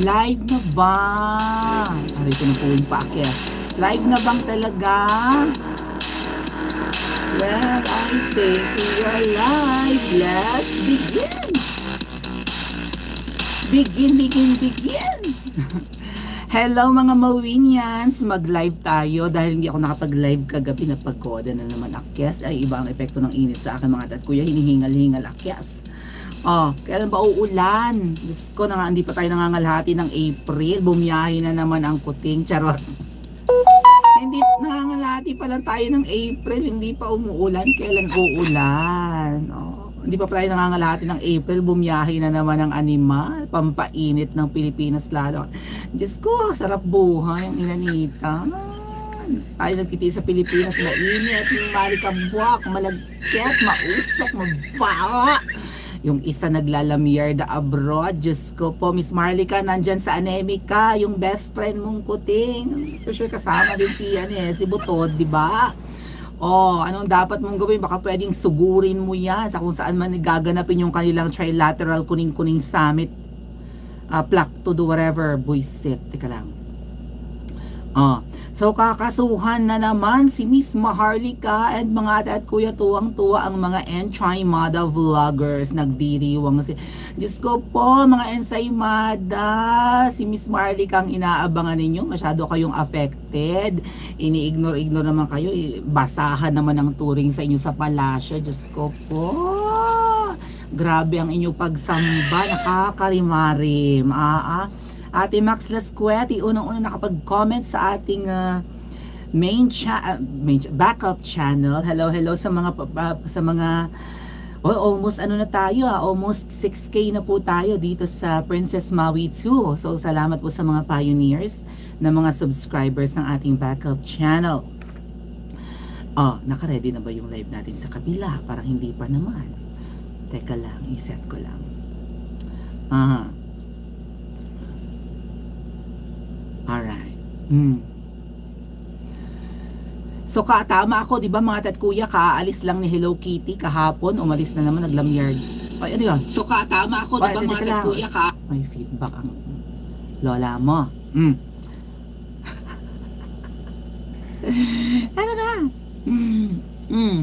Live na ba? Aray ko na po yung paakyas. Live na bang talaga? Well, I think we are live. Let's begin! Begin, begin, begin! Hello mga Mawinians! Mag-live tayo dahil hindi ako nakapag-live kagabi na pagoda na naman akyas. Ay, iba ang epekto ng init sa akin mga tat. Kuya, hinihingal-hingal akyas. Oh, kailan ba uulan? Diyos ko na nga, hindi pa tayo nangangalhati ng April. Bumiyahe na naman ang kuting. Charot. hindi nangangalhati pa lang tayo ng April. Hindi pa umuulan. Kailan uulan? Oh. Hindi pa tayo nangangalati ng April, bumiyahe na naman ang animal, pampainit ng Pilipinas lalo. Diyos ko, sarap buhay ang inanita. Tayo nagtiti sa Pilipinas, mainit, marikabwak, malagkit, mausok, mabawa. Yung isa naglalamierda abroad, Diyos ko po, Miss Marlica, nandyan sa Anemika, yung best friend mong kuting. For sure kasama din si, ano, eh, si Butod, di ba? Oh, anong dapat mong gawin? Baka pwedeng sugurin mo yan sa kung saan man gaganapin yung kanilang trilateral kuning-kuning summit uh, plaque to do whatever buisit. Teka lang. Oh. So kakasuhan na naman si Miss Maharlika and mga ate at kuya tuwang-tuwa ang mga Enchaimada vloggers. Nagdiriwang si Diyos ko po mga Ensaymada si Miss Maharlika ang inaabangan ninyo. Masyado kayong affected. Ini-ignore-ignore naman kayo. Basahan naman ang turing sa inyo sa palasyo. Diyos ko po. Grabe ang inyong pagsamba. Nakakarimarim ah ah Ate Max Lasqueti, unang-unang nakapag-comment sa ating uh, main, cha uh, main backup channel. Hello, hello sa mga uh, sa mga oh, almost ano na tayo, ah, almost 6k na po tayo dito sa Princess Maui 2. So salamat po sa mga pioneers na mga subscribers ng ating backup channel. Oh, naka-ready na ba yung live natin sa kabila? Parang hindi pa naman. Teka lang, i-set ko lang. Ah. Alright. Hmm. So ka tama ako, 'di ba mga tat kuya, kaalis lang ni Hello Kitty kahapon, umalis na naman naglamyard. Ay ano 'yon? So ka tama ako, 'di ba mga tat kuya, ka may feedback ang lola mo. Hmm. ano ba? Hmm. Hmm.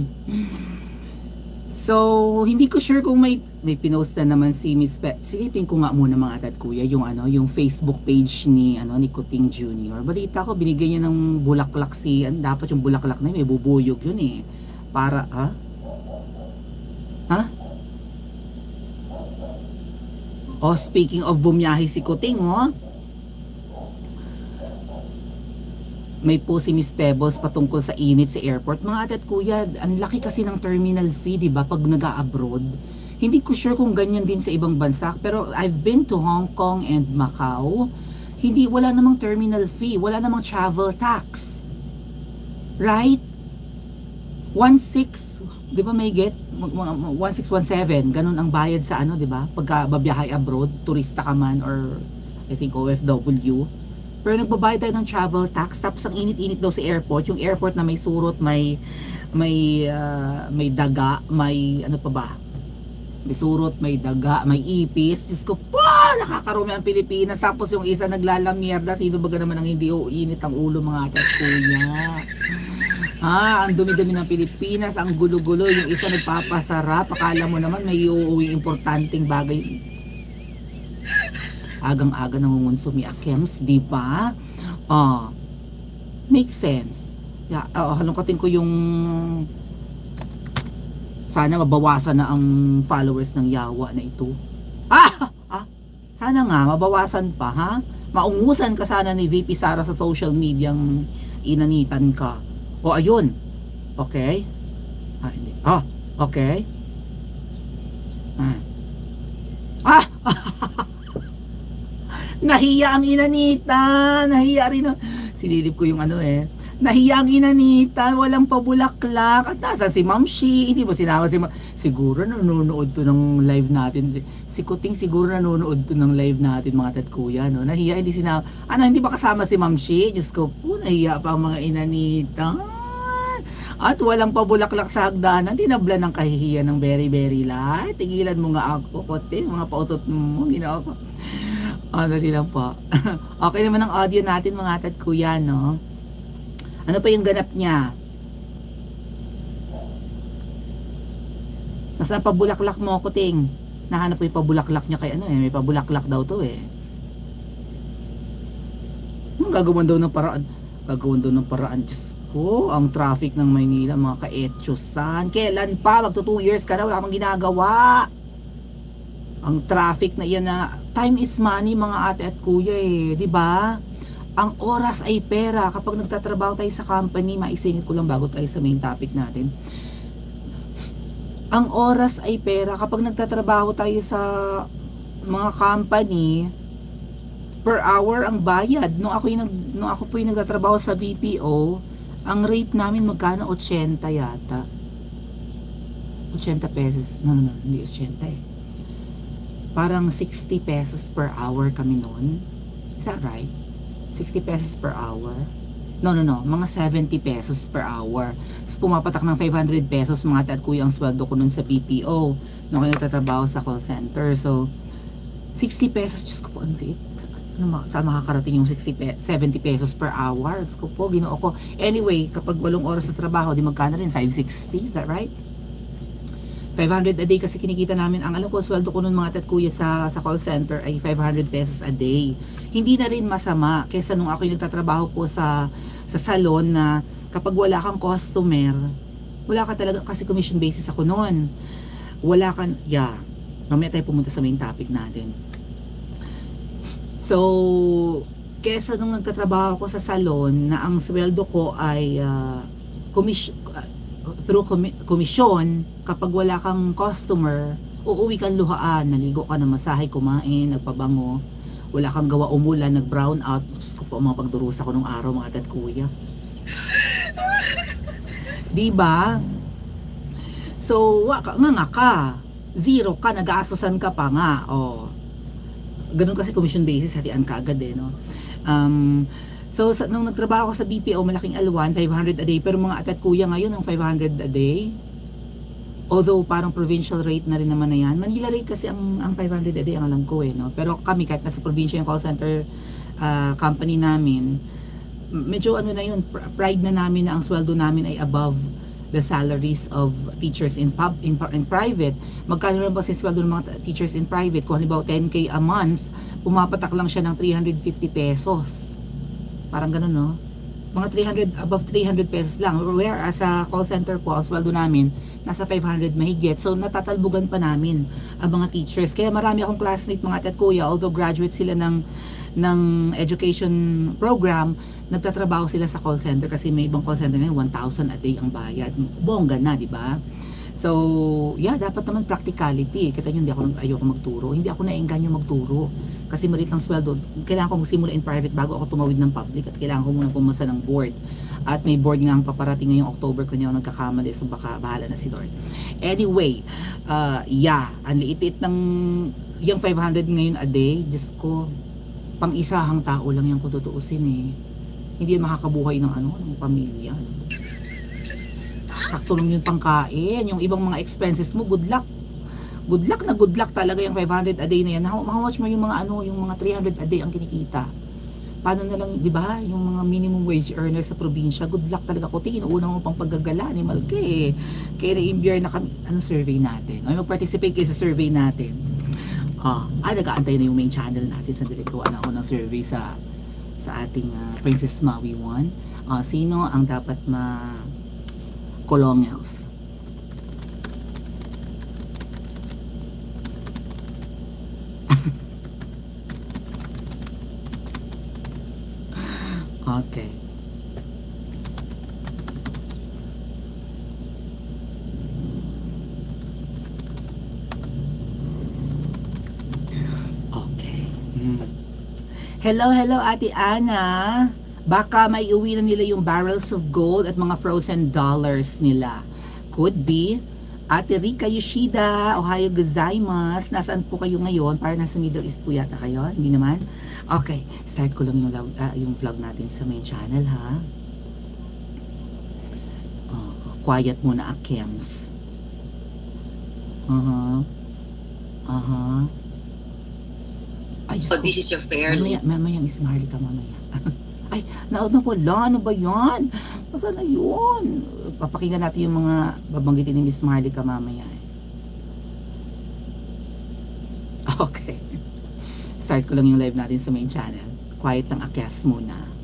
So, hindi ko sure kung may may pinost na naman si Miss Pe. Silipin ko nga muna mga atat kuya yung ano, yung Facebook page ni ano ni Kuting Junior. Balita ko binigyan niya ng bulaklak si an dapat yung bulaklak na yun, may bubuyog yun eh. Para ha? Ha? Oh, speaking of bumiyahe si Kuting, oh. May po si Miss Pebbles patungkol sa init sa airport. Mga atat kuya, ang laki kasi ng terminal fee, di ba, pag nag-abroad. Hindi ko sure kung ganyan din sa ibang bansa, pero I've been to Hong Kong and Macau. Hindi, wala namang terminal fee, wala namang travel tax. Right? 1.6, di ba may get? 1.617, ganun ang bayad sa ano, di ba? Pagka babiyahe abroad, turista ka man or I think OFW pero nagbabayad tayo ng travel tax tapos ang init-init daw sa airport, yung airport na may surot, may may uh, may daga, may ano pa ba? May surot, may daga, may ipis. Diyos ko po, nakakarumi ang Pilipinas. Tapos yung isa naglalamierda. Sino ba naman ang hindi uinit ang ulo mga kat kuya? Ah, ang dumi-dumi ng Pilipinas, ang gulo-gulo. Yung isa nagpapasarap. Akala mo naman may uuwing importanteng bagay agang-aga nangungunsumi akems, di ba? Uh, make sense. Yeah, uh, halongkatin ko yung sana mabawasan na ang followers ng Yawa na ito. Ah! ah sana nga, mabawasan pa, ha? Maungusan ka sana ni VP Sara sa social media ang inanitan ka. O ayun. Okay? Ah, hindi. Ah, okay. Ah. Ah! Nahiya ang inanita. Nahiya rin. Sinilip ko yung ano eh. Nahiya ang inanita. Walang pabulaklak. At nasa si Ma'am Shi. Hindi ba sinama si Ma'am? Siguro nanonood to ng live natin. Si Kuting siguro nanonood to ng live natin mga tat kuya. No? Nahiya. Hindi sinama. Ano, hindi ba kasama si Ma'am Shi? Diyos ko po. Nahiya pa ang mga inanita. At walang pabulaklak sa hagdanan, tinabla ng kahihiyan ng very very light. Tigilan mo nga ako, kote, mga pautot mo, ginawa ko. Oh, dali lang po. okay naman ang audio natin mga ate at kuya, no? Ano pa yung ganap niya? Nasa pabulaklak mo ako, ting. Nahanap ko yung pabulaklak niya kay ano eh. May pabulaklak daw to eh. Hmm, gagawin daw ng paraan. Gagawin daw ng paraan. Diyos ko, ang traffic ng Maynila, mga ka-etyosan. Kailan pa? Magto 2 years ka na, wala kang ginagawa. Ang traffic na yan na, time is money mga ate at kuya eh. 'di ba? Ang oras ay pera. Kapag nagtatrabaho tayo sa company, maisingit ko lang bago tayo sa main topic natin ang oras ay pera. Kapag nagtatrabaho tayo sa mga company, per hour ang bayad. Nung ako, yung, nung ako po yung nagtatrabaho sa BPO, ang rate namin magkano? 80 yata. 80 pesos. No, no, no. Hindi 80 eh. Parang 60 pesos per hour kami noon. Is that right? 60 pesos per hour. No, no, no. Mga 70 pesos per hour. So, pumapatak ng 500 pesos mga tat kuya ang sweldo ko nun sa PPO. Nung ako nagtatrabaho sa call center. So, 60 pesos. Diyos ko po, ang liit. Ano, saan makakarating yung 60 pe 70 pesos per hour? Diyos ko po, ginoo ko. Anyway, kapag walong oras sa trabaho, di magkano rin? 560, is that right? 500 a day kasi kinikita namin. Ang alam ko, sweldo ko nun mga tat kuya sa, sa call center ay 500 pesos a day. Hindi na rin masama kesa nung ako yung nagtatrabaho po sa, sa salon na kapag wala kang customer, wala ka talaga kasi commission basis ako noon. Wala kang, yeah, mamaya tayo pumunta sa main topic natin. So, kesa nung nagtatrabaho ako sa salon na ang sweldo ko ay uh, commission, uh, through komisyon, kapag wala kang customer, uuwi kang luhaan, naligo ka ng masahe, kumain, nagpabango, wala kang gawa umulan, nag-brown out. Diyos ko po, mga pagdurusa ko nung araw, mga tat kuya. diba? So, waka, nga nga ka. Zero ka, nag-aasosan ka pa nga. Oh. Ganun kasi commission basis, hatian ka agad eh, no? Um, So, sa, nung nagtrabaho ako sa BPO, malaking alwan, 500 a day. Pero mga atat kuya ngayon, ng 500 a day. Although, parang provincial rate na rin naman na yan. Manila rate kasi ang, ang 500 a day, ang alam ko eh. No? Pero kami, kahit nasa probinsya yung call center uh, company namin, medyo ano na yun, pride na namin na ang sweldo namin ay above the salaries of teachers in pub in, in private. Magkano rin ba si sweldo ng mga teachers in private? Kung halimbawa 10k a month, pumapatak lang siya ng 350 pesos. Parang ganun, no? Mga 300, above 300 pesos lang. Whereas sa call center po, ang sweldo namin, nasa 500 mahigit. So, natatalbugan pa namin ang mga teachers. Kaya marami akong classmate, mga ate at kuya, although graduate sila ng ng education program, nagtatrabaho sila sa call center kasi may ibang call center na 1,000 a day ang bayad. Bongga na, di ba? So, yeah, dapat naman practicality. Kita nyo, hindi ako ayoko magturo. Hindi ako naengganyo magturo. Kasi maliit lang sweldo. Kailangan ko magsimula in private bago ako tumawid ng public at kailangan ko muna pumasa ng board. At may board nga ang paparating ngayong October ko niya ako nagkakamali. So, baka bahala na si Lord. Anyway, uh, yeah, ang liit ng yung 500 ngayon a day, Diyos ko, pang isahang tao lang yung kung eh. Hindi makakabuhay ng ano, ng pamilya sakto lang yung pangkain. Yung ibang mga expenses mo good luck. Good luck na good luck talaga yung 500 a day na yan. How, how much mo yung mga ano yung mga 300 a day ang kinikita? Paano na lang di ba yung mga minimum wage earners sa probinsya good luck talaga. Ko tingin una mo pang paggagala ni Malke eh. kaya na-imbier na kami. Anong survey natin? Ay mag-participate kayo sa survey natin. Ah, ah nag-aantay na yung main channel natin sa direktuan ako ng survey sa sa ating uh, Princess Maui 1 uh, sino ang dapat ma colonials. okay. Okay. Hmm. Hello, hello Ate Ana. Baka may uwi na nila yung barrels of gold at mga frozen dollars nila. Could be. Ate Rika Yoshida, Ohio gozaimasu. Nasaan po kayo ngayon? Para nasa Middle East po yata kayo? Hindi naman? Okay, start ko lang yung, uh, yung vlog natin sa main channel ha. Oh, quiet muna, Akems. Uh-huh. Uh-huh. Ay, So ko. this is your fairly. Mamaya, mamaya, Miss Marley ka mamaya. Ay, naod na pala. Ano ba yan? Masa na yun? Papakinggan natin yung mga babanggitin ni Miss Marley ka mamaya. Okay. Start ko lang yung live natin sa main channel. Quiet lang akyas muna.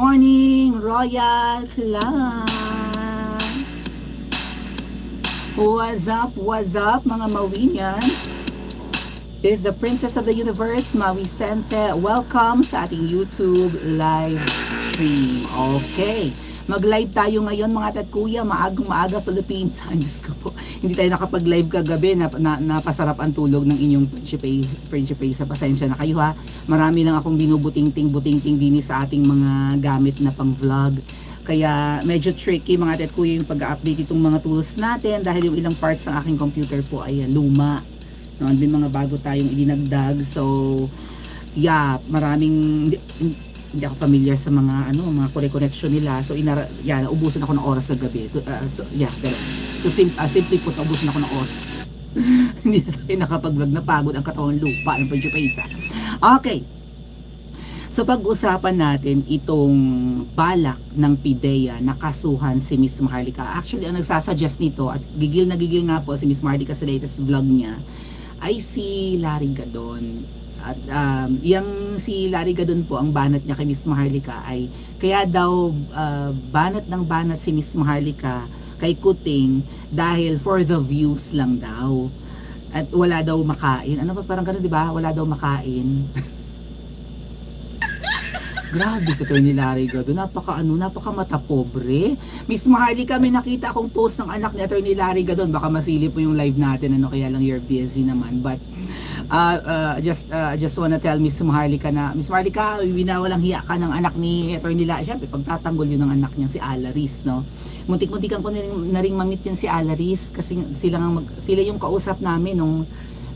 Morning, Royal Class! What's up, what's up, mga Mawinians? This is the Princess of the Universe, Maui Sensei. Welcome sa ating YouTube live stream. Okay. Mag-live tayo ngayon mga tatkuya, maagang maaga Philippine time. Diyos ko po. Hindi tayo nakapag-live kagabi, na, na, napasarap ang tulog ng inyong Principe, Principe sa pasensya na kayo ha. Marami lang akong binubuting-ting-buting-ting din sa ating mga gamit na pang vlog. Kaya medyo tricky mga tatkuya yung pag-update itong mga tools natin dahil yung ilang parts ng aking computer po ay luma. Noon may mga bago tayong idinagdag. So, yeah, maraming hindi, ako familiar sa mga ano, mga core connection nila. So, inara, yeah, naubusan ako ng oras kagabi. Uh, so, yeah, ganun. To sim, uh, simply put, naubusan ako ng oras. hindi na tayo nakapag-vlog na pagod ang katawan lupa ng Pagpapaysa. Okay. So pag-usapan natin itong balak ng PIDEA na kasuhan si Miss Maharlika. Actually, ang nagsasuggest nito at gigil na gigil nga po si Miss Maharlika sa latest vlog niya ay si Larry Gadon. At um, yung si Larry Gadon po, ang banat niya kay Miss Maharlika ay kaya daw uh, banat ng banat si Miss Maharlika kay Kuting dahil for the views lang daw. At wala daw makain. Ano ba parang ganun, 'di ba? Wala daw makain. Grabe sa Attorney Larry Gado. Napaka ano, napaka mata pobre. Miss Maharly kami nakita akong post ng anak ni Attorney Larry Gado. Baka masilip po yung live natin. Ano kaya lang you're busy naman. But uh, uh, just uh, just wanna tell Miss Maharly ka na Miss Maharly ka, winawalang hiya ka ng anak ni Attorney Larry. Siyempre, pagtatanggol yun ng anak niya si Alaris, no? Muntik-muntikan ko na rin, na rin mamit yun si Alaris kasi sila, nga mag, sila yung kausap namin nung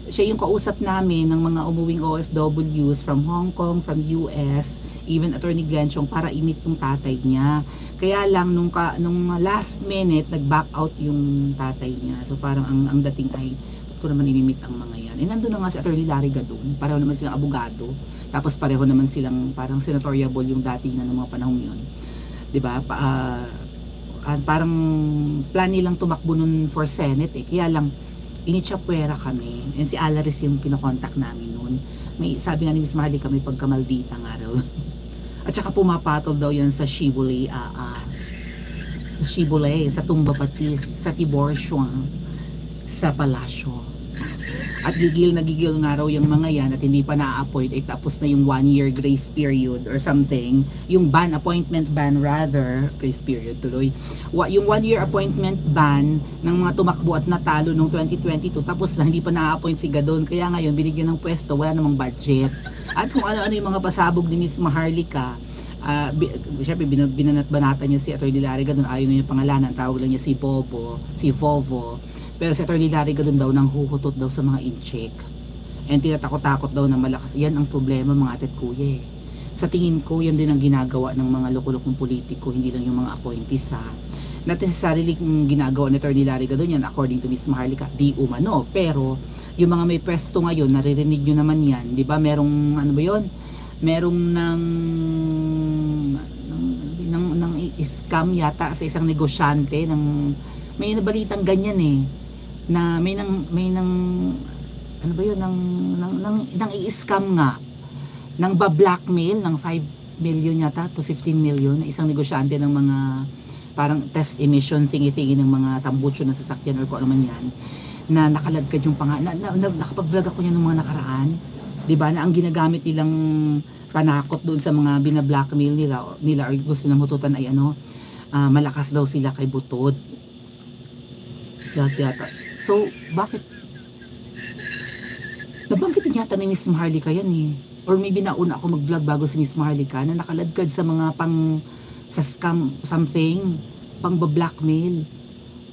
siya yung kausap namin ng mga umuwing OFWs from Hong Kong, from US, even Attorney Glenn Chong para imit yung tatay niya. Kaya lang nung, ka, nung last minute, nag-back out yung tatay niya. So parang ang, ang dating ay, ko naman imimit ang mga yan. Eh nandun na nga si Attorney Larry Gadon, pareho naman silang abogado. Tapos pareho naman silang parang senatoriable yung datingan ng mga panahong yun. ba? Pa, ah, ah, parang plan nilang tumakbo nun for Senate eh. Kaya lang, initsapwera kami. And si Alaris yung kinokontak namin noon. May sabi nga ni Miss Marley kami pagkamaldita nga raw. At saka pumapatol daw yan sa Shibuli, ah, ah, sa Shibuli, sa Tumba Batis, sa Tiborcio, sa Palasyo. At gigil na gigil nga raw yung mga yan at hindi pa na-appoint eh tapos na yung one year grace period or something. Yung ban, appointment ban rather, grace period tuloy. Yung one year appointment ban ng mga tumakbo at natalo noong 2022 tapos na hindi pa na-appoint si Gadon. Kaya ngayon binigyan ng pwesto, wala namang budget. At kung ano-ano yung mga pasabog ni Miss Maharlika, uh, syempre bin, binanat-banatan niya si Atty. Larry Gadon, ayaw niya yung pangalanan, tawag lang niya si Bobo, si Vovo. Pero si Atty. Larry Gadon daw nang huhutot daw sa mga in-check. And tinatakot-takot daw na malakas. Yan ang problema mga atit kuya eh. sa tingin ko, yun din ang ginagawa ng mga loko-lokong politiko, hindi lang yung mga appointees ha. Not necessarily kung ginagawa ni Attorney Larry Gadon yan, according to Miss Maharlika, di umano. Pero, yung mga may pwesto ngayon, naririnig nyo naman yan, di ba? Merong, ano ba yun? Merong ng, ng, ng, ng scam yata sa isang negosyante, ng, may nabalitang ganyan eh, na may nang, may nang, ano ba yun, nang, nang, nang, nang i-scam nga. Nang ba-blackmail ng 5 million yata to 15 million na isang negosyante ng mga parang test emission thingy-thingy ng mga tambucho na sasakyan or kung ano man yan na nakalagkad yung panga na, na, na, nakapag-vlog ako yan ng mga nakaraan. 'di ba? Na ang ginagamit nilang panakot doon sa mga bina-blackmail nila nila or gusto nilang mututan ay ano ah, malakas daw sila kay Butod. Yata yata so bakit? Nabanggit yata ni Miss Maharlika yan eh. Or maybe nauna ako mag-vlog bago si Miss Maharlika na nakaladkad sa mga pang sa scam something pang blackmail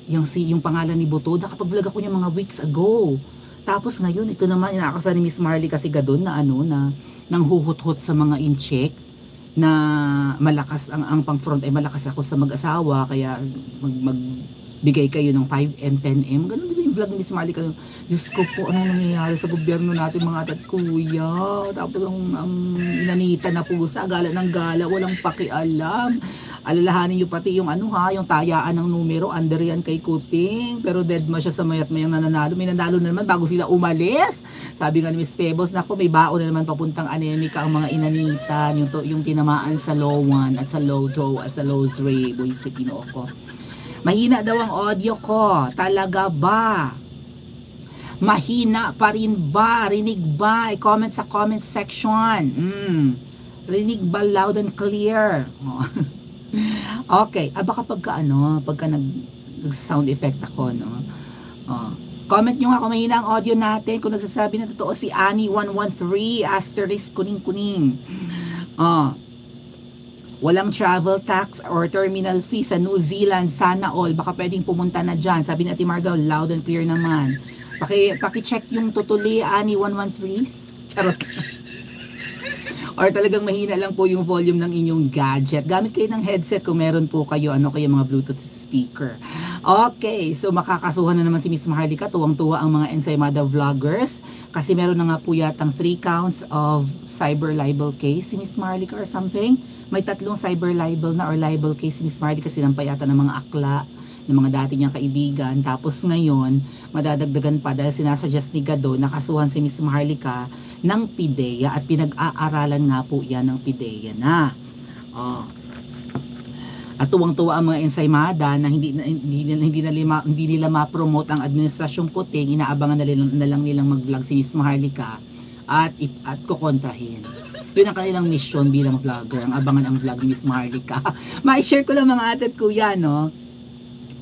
yung si yung pangalan ni Buto nakapag-vlog ako niya mga weeks ago. Tapos ngayon ito naman inakasa ni Miss Maharlika si Gadon na ano na nang huhut-hut sa mga in-check na malakas ang ang pang front ay malakas ako sa mag-asawa kaya mag, magbigay kayo ng 5M 10M ganun din yung vlog ni Miss Maharlika Diyos ko po, anong nangyayari sa gobyerno natin mga tat kuya? Tapos ang, ang inanita na pusa, gala ng gala, walang pakialam. Alalahanin nyo pati yung ano ha, yung tayaan ng numero, under yan kay Kuting. Pero dead ma siya sa mayat mayang nananalo. May nanalo na naman bago sila umalis. Sabi nga ni Miss Pebbles, nako may baon na naman papuntang anemika ang mga inanitan, yung, to, yung tinamaan sa low 1 at sa low 2 at sa low 3. Buisip ginoo ko. Mahina daw ang audio ko. Talaga ba? Mahina pa rin ba? Rinig ba? I-comment sa comment section. Mm. Rinig ba loud and clear? Oh. okay. Ah, baka pagka ano, pagka nag, nag sound effect ako, no? Oh. Comment nyo nga kung mahina ang audio natin. Kung nagsasabi na totoo si Annie113, asterisk kuning-kuning. Oh. Walang travel tax or terminal fee sa New Zealand. Sana all. Baka pwedeng pumunta na dyan. Sabi ni Ate Marga, loud and clear naman. Paki, paki-check yung tutuli, Ani 113. Charot. Or talagang mahina lang po yung volume ng inyong gadget. Gamit kayo ng headset kung meron po kayo, ano kayo mga Bluetooth speaker. Okay, so makakasuhan na naman si Miss Maharlika. Tuwang-tuwa ang mga Ensaymada vloggers kasi meron na nga po yatang 3 counts of cyber libel case si Miss Maharlika or something. May tatlong cyber libel na or libel case si Miss Maharlika sinampay yata ng mga akla ng mga dati niyang kaibigan. Tapos ngayon, madadagdagan pa dahil sinasuggest ni Gado na kasuhan si Miss Maharlika ng PIDEA at pinag-aaralan nga po yan ng PIDEA na. Oh. At tuwang-tuwa ang mga ensaymada na hindi hindi, hindi, na lima, hindi nila ma-promote ang administrasyong puting, inaabangan na, lang, na lang nilang mag-vlog si Miss Maharlika at, at kukontrahin. Yun ang kanilang mission bilang vlogger, ang abangan ang vlog ni Miss Maharlika. Ma-share ko lang mga ate at kuya, no?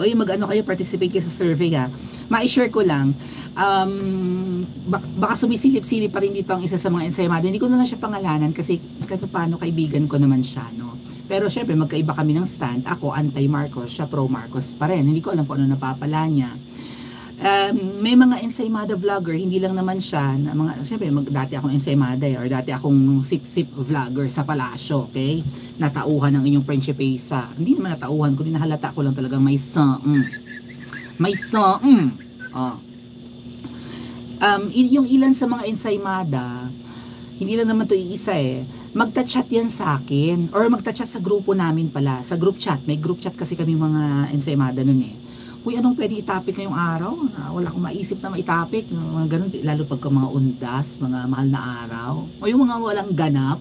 Yung mag-ano kayo, participate kayo sa survey ha. Ma-share ko lang, um, baka, sumisilip-silip pa rin dito ang isa sa mga ensaymada. Hindi ko na lang siya pangalanan kasi kahit paano kaibigan ko naman siya, no? Pero syempre, magkaiba kami ng stand. Ako, anti-Marcos, siya pro-Marcos pa rin. Hindi ko alam kung ano napapala niya um, may mga ensaymada vlogger, hindi lang naman siya, na mga, syempre, mag, dati akong ensaymada eh, or dati akong sip-sip vlogger sa palasyo, okay? Natauhan ng inyong Principesa. Hindi naman natauhan, kundi nahalata ko lang talagang may sa, mm. may sa, mm. oh. Um, yung ilan sa mga ensaymada, hindi lang naman to iisa eh, magta-chat yan sa akin, or magta-chat sa grupo namin pala, sa group chat, may group chat kasi kami mga ensaymada nun eh Uy, anong pwede itapik ngayong araw? Uh, wala akong maisip na maitapik. Mga ganun, lalo pagka mga undas, mga mahal na araw. O yung mga walang ganap,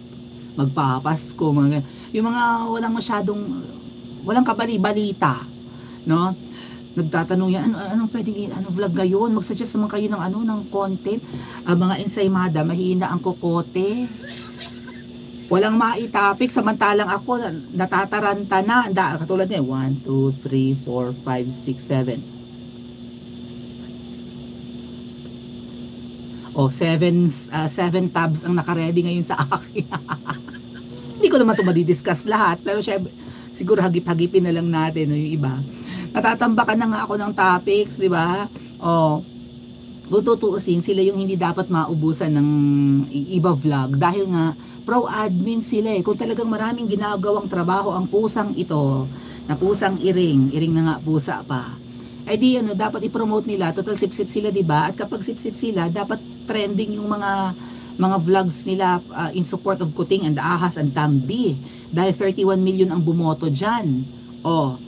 magpapasko, mga yung mga walang masyadong, walang kabali-balita. No? nagtatanong yan, ano, anong pwede, anong vlog ngayon? Mag-suggest naman kayo ng ano, ng content. Uh, mga ensaymada, mahina ang kokote. Walang maitapik, samantalang ako natataranta na. Da, katulad niya, 1, 2, 3, 4, 5, 6, 7. O, 7, uh, 7 tabs ang nakaredy ngayon sa akin. Hindi ko naman ito madidiscuss lahat, pero syempre, siguro hagip-hagipin na lang natin no, yung iba. Natatambakan na nga ako ng topics, di ba? O, kung tutuusin, sila yung hindi dapat maubusan ng iba vlog dahil nga pro-admin sila eh. Kung talagang maraming ginagawang trabaho ang pusang ito, na pusang iring, iring na nga pusa pa, ay di ano, dapat i-promote nila, total sip-sip sila, di ba? At kapag sip-sip sila, dapat trending yung mga mga vlogs nila uh, in support of Kuting and Ahas and Tambi. Dahil 31 million ang bumoto dyan. O,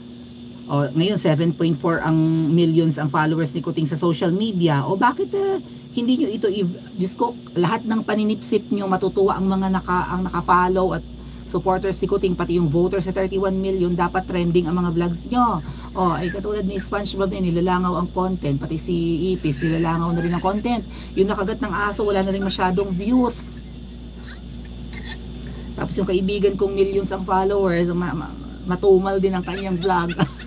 o ngayon 7.4 ang millions ang followers ni Kuting sa social media. O bakit uh, hindi nyo ito, Diyos ko, lahat ng paninipsip nyo matutuwa ang mga naka, ang naka-follow at supporters ni Kuting, pati yung voters sa 31 million, dapat trending ang mga vlogs nyo. O, ay katulad ni SpongeBob na nilalangaw ang content, pati si Ipis, nilalangaw na rin ang content. Yung nakagat ng aso, wala na rin masyadong views. Tapos yung kaibigan kong millions ang followers, ma- ma- matumal din ang kanyang vlog.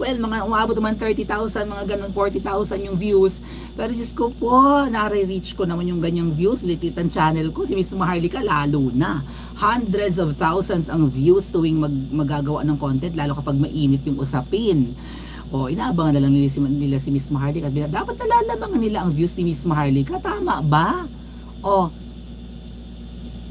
well, mga umabot naman 30,000, mga ganun 40,000 yung views. Pero Diyos ko po, nare-reach ko naman yung ganyang views. Lititan channel ko, si Miss Maharlika lalo na. Hundreds of thousands ang views tuwing mag magagawa ng content, lalo kapag mainit yung usapin. O, inaabangan na lang nila si, nila si Miss Maharlika. Dapat nalalamangan nila ang views ni Miss Maharlika. Tama ba? O,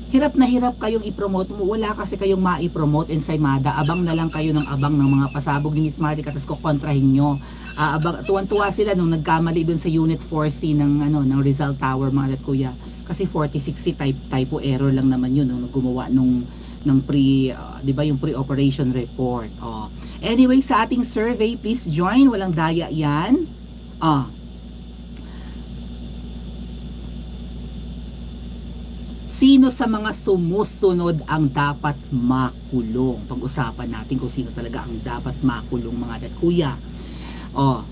hirap na hirap kayong i-promote mo. Wala kasi kayong ma-promote in Saimada. Abang na lang kayo ng abang ng mga pasabog ni Miss Maharlika tapos kukontrahin nyo. Ah, abang, tuwan-tuwa sila nung nagkamali doon sa Unit 4C ng, ano, ng Rizal Tower, mga dat kuya. Kasi 4060 type, typo error lang naman yun nung gumawa nung ng pre, ah, 'di ba yung pre-operation report. Oh. Anyway, sa ating survey, please join. Walang daya 'yan. Ah. Sino sa mga sumusunod ang dapat makulong? Pag-usapan natin kung sino talaga ang dapat makulong mga dat kuya. Oh.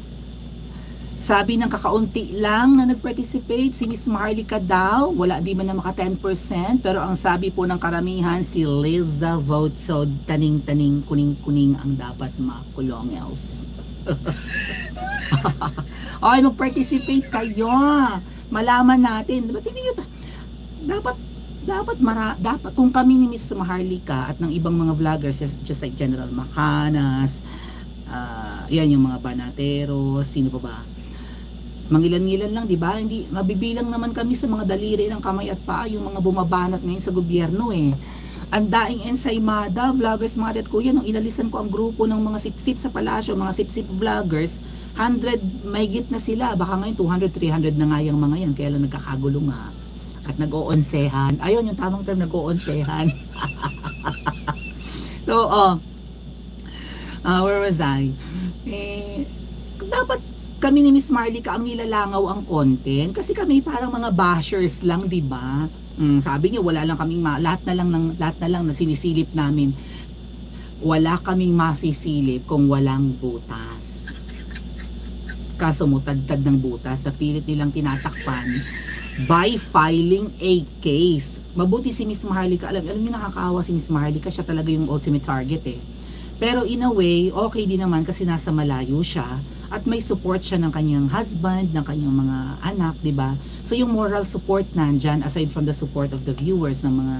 Sabi ng kakaunti lang na nag-participate, si Miss Maharlika daw, wala di man na maka 10%, pero ang sabi po ng karamihan, si Liza vote, so taning-taning, kuning-kuning ang dapat makulong else. okay, mag-participate kayo. Malaman natin. Ba't hindi yun? Dapat, dapat, mara, dapat, kung kami ni Miss Maharlika at ng ibang mga vloggers, just, just like General Macanas, uh, yan yung mga banateros, sino pa ba? Mangilan-ngilan lang, di ba? Hindi, mabibilang naman kami sa mga daliri ng kamay at paa, yung mga bumabanat ngayon sa gobyerno eh. Ang daing ensaymada, vloggers mga at kuya, nung inalisan ko ang grupo ng mga sipsip sa palasyo, mga sipsip vloggers, 100 mahigit na sila. Baka ngayon 200, 300 na nga yung mga yan, kaya lang nagkakagulo nga. At nag-oonsehan. Ayun, yung tamang term, nag-oonsehan. so, oh, uh, where was I? Eh, dapat kami ni Miss Marlica ang nilalangaw ang content kasi kami parang mga bashers lang, 'di ba? Mm, sabi niyo wala lang kaming ma- lahat na lang ng lahat na lang na sinisilip namin. Wala kaming masisilip kung walang butas. Kaso mo tagtad ng butas na pilit nilang tinatakpan by filing a case. Mabuti si Miss Maharlika. Alam, alam niyo nakakaawa si Miss Maharlika. Siya talaga yung ultimate target eh. Pero in a way, okay din naman kasi nasa malayo siya at may support siya ng kanyang husband, ng kanyang mga anak, 'di ba? So yung moral support nandyan aside from the support of the viewers ng mga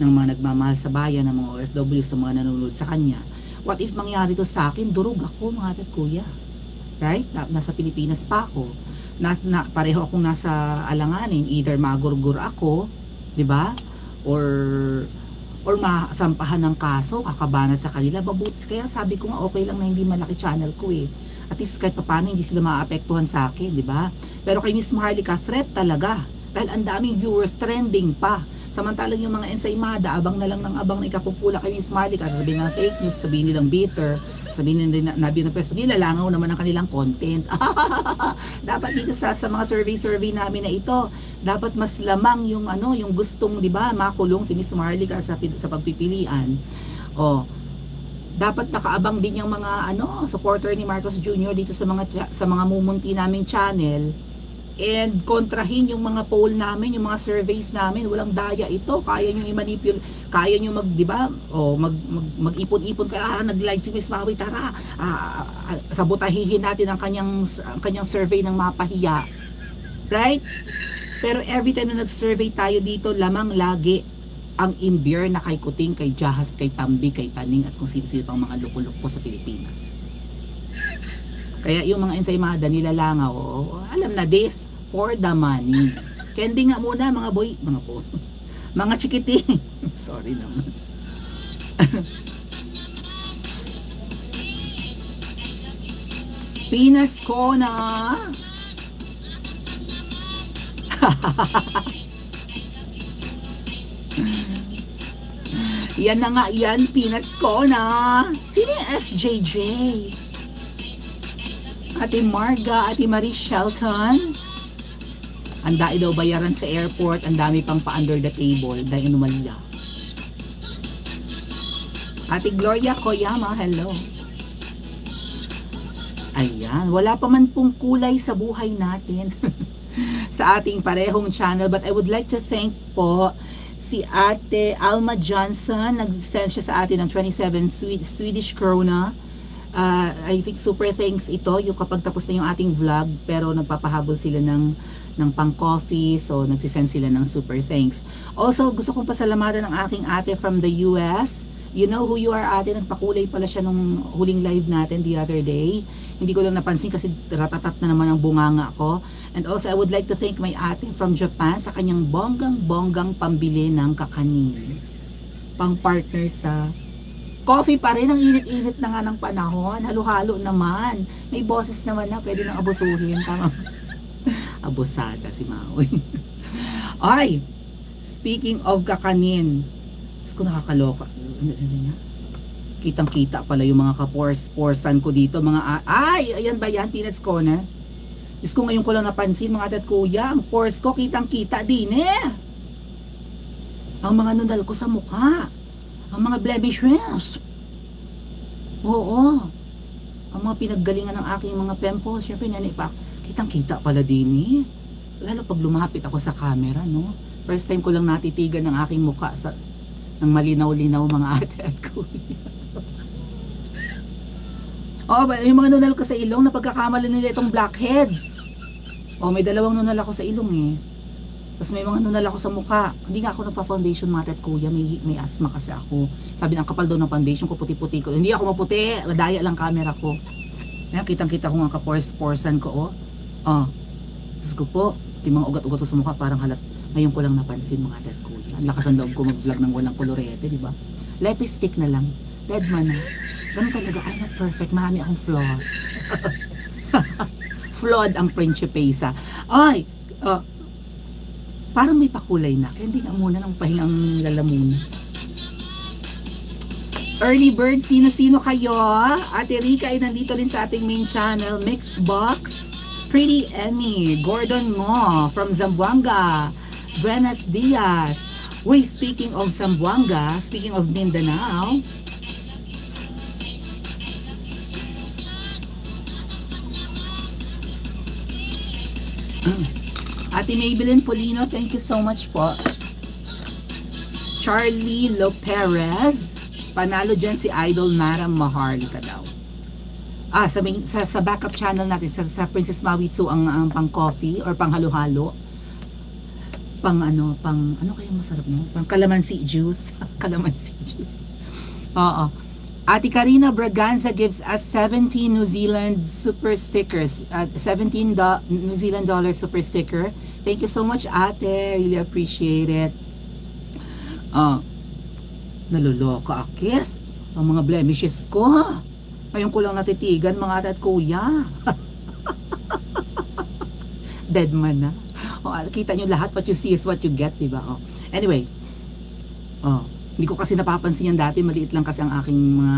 ng mga nagmamahal sa bayan, ng mga OFW sa mga nanonood sa kanya. What if mangyari to sa akin? Durog ako, mga tat kuya. Right? Na, nasa Pilipinas pa ako. Na, na, pareho akong nasa alanganin. Either magurgur ako, 'di ba? Or or masampahan ng kaso, kakabanat sa kanila, mabuti. Kaya sabi ko nga, okay lang na hindi malaki channel ko eh. At least kahit paano hindi sila maapektuhan sa akin, di ba? Pero kay Miss Maharlika, threat talaga. Dahil ang daming viewers, trending pa. Samantalang yung mga ensaymada, abang na lang ng abang na ikapupula kay Miss Maharlika, sabihin ng fake news, sabihin nilang bitter, sabihin nila na nabi ng peso, nilalangaw naman ang kanilang content. dapat dito sa, sa mga survey-survey namin na ito, dapat mas lamang yung ano, yung gustong, di ba, makulong si Miss Maharlika sa, sa pagpipilian. Oh, dapat nakaabang din yung mga ano supporter ni Marcos Jr. dito sa mga sa mga mumunti naming channel and kontrahin yung mga poll namin, yung mga surveys namin, walang daya ito. Kaya niyo i-manipulate, kaya niyo mag, 'di ba? O mag, mag mag-ipon-ipon kaya ah, nag-live si Miss Maui, tara. Ah, ah, sabotahihin natin ang kanyang ang kanyang survey ng mapahiya. Right? Pero every time na nag-survey tayo dito, lamang lagi ang imbier na kay Kuting, kay Jahas, kay Tambi, kay Taning at kung sino-sino pang mga lukulok po sa Pilipinas. Kaya yung mga ensaymada nila lang, oh, alam na this, for the money. Candy nga muna mga boy, mga po. Mga chikiting. Sorry naman. Peanuts ko na. yan na nga yan, peanuts ko na. Sino yung SJJ? Ate Marga, Ate Marie Shelton. Ang dai daw bayaran sa airport, ang dami pang pa-under the table dahil anomalya. Ate Gloria Koyama, hello. Ayan, wala pa man pong kulay sa buhay natin sa ating parehong channel. But I would like to thank po si Ate Alma Johnson. Nag-send siya sa atin ng 27 Swed- Swedish krona. Uh, I think super thanks ito yung kapag tapos na yung ating vlog pero nagpapahabol sila ng ng pang coffee so nagsisend sila ng super thanks. Also gusto kong pasalamatan ng aking ate from the US you know who you are ate? Nagpakulay pala siya nung huling live natin the other day. Hindi ko lang napansin kasi ratatat na naman ang bunganga ko. And also I would like to thank my ate from Japan sa kanyang bonggang bonggang pambili ng kakanin pang partner sa Coffee pa rin, ang init-init na nga ng panahon. Halo-halo naman. May boses naman na pwede nang abusuhin. Tama. Abusada si Maui. Ay, speaking of kakanin. Diyos ko nakakaloka. Ano, ano niya? Kitang-kita pala yung mga kapors-porsan ko dito. Mga, ay, ayan ba yan? Peanuts Corner? Diyos ko ngayon ko lang napansin, mga tat kuya, ang pores ko kitang-kita din eh. Ang mga nunal ko sa mukha ang mga blemishes. Oo. Ang mga pinaggalingan ng aking mga pimples, syempre nani pa, kitang-kita pala din eh. Lalo pag lumapit ako sa camera, no? First time ko lang natitigan ng aking mukha sa ng malinaw-linaw mga ate at kuya. oh, yung mga nunal ko sa ilong, napagkakamali nila itong blackheads. Oh, may dalawang nunal ako sa ilong eh. Tapos may mga nunal ako sa mukha. Hindi nga ako nagpa-foundation mga tet kuya. May, may asthma kasi ako. Sabi ng kapal daw ng foundation ko, puti-puti ko. Hindi ako maputi. Madaya lang camera ko. Kaya kitang-kita ko nga ka-pores-porsan ko, oh. Oh. Diyos ko po, yung mga ugat-ugat ko sa mukha, parang halat. Ngayon ko lang napansin mga tet kuya. Ang lakas ang loob ko mag-vlog ng walang kolorete, di ba? Lipstick na lang. Dead man na. Ganun talaga, I'm not perfect. Marami akong flaws. Flawed ang Principesa. Ay, uh, parang may pakulay na. Kaya hindi nga muna ng pahingang lalamuna. Early bird, sino-sino kayo? Ate Rika ay nandito rin sa ating main channel, Mixbox. Pretty Emmy, Gordon Mo from Zamboanga. Buenos Dias. Wait, speaking of Zamboanga, speaking of Mindanao, Ate Maybelline Polino, thank you so much po. Charlie Loperez, panalo dyan si Idol Mara Maharlika daw. Ah, sa, main, sa, sa backup channel natin, sa, sa Princess Mawitsu ang, ang pang coffee or pang halo-halo. Pang ano, pang, ano kaya masarap no? Pang calamansi juice. calamansi juice. Oo. Ate Karina Braganza gives us 17 New Zealand super stickers. Uh, 17 do- New Zealand dollar super sticker. Thank you so much, ate. Really appreciate it. Ah, naluloka akis. Ang mga blemishes ko. Ngayon ko lang natitigan, mga ate at kuya. Dead man na. Oh, kita nyo lahat, what you see is what you get, di ba? Oh. Anyway, oh, hindi ko kasi napapansin yan dati, maliit lang kasi ang aking mga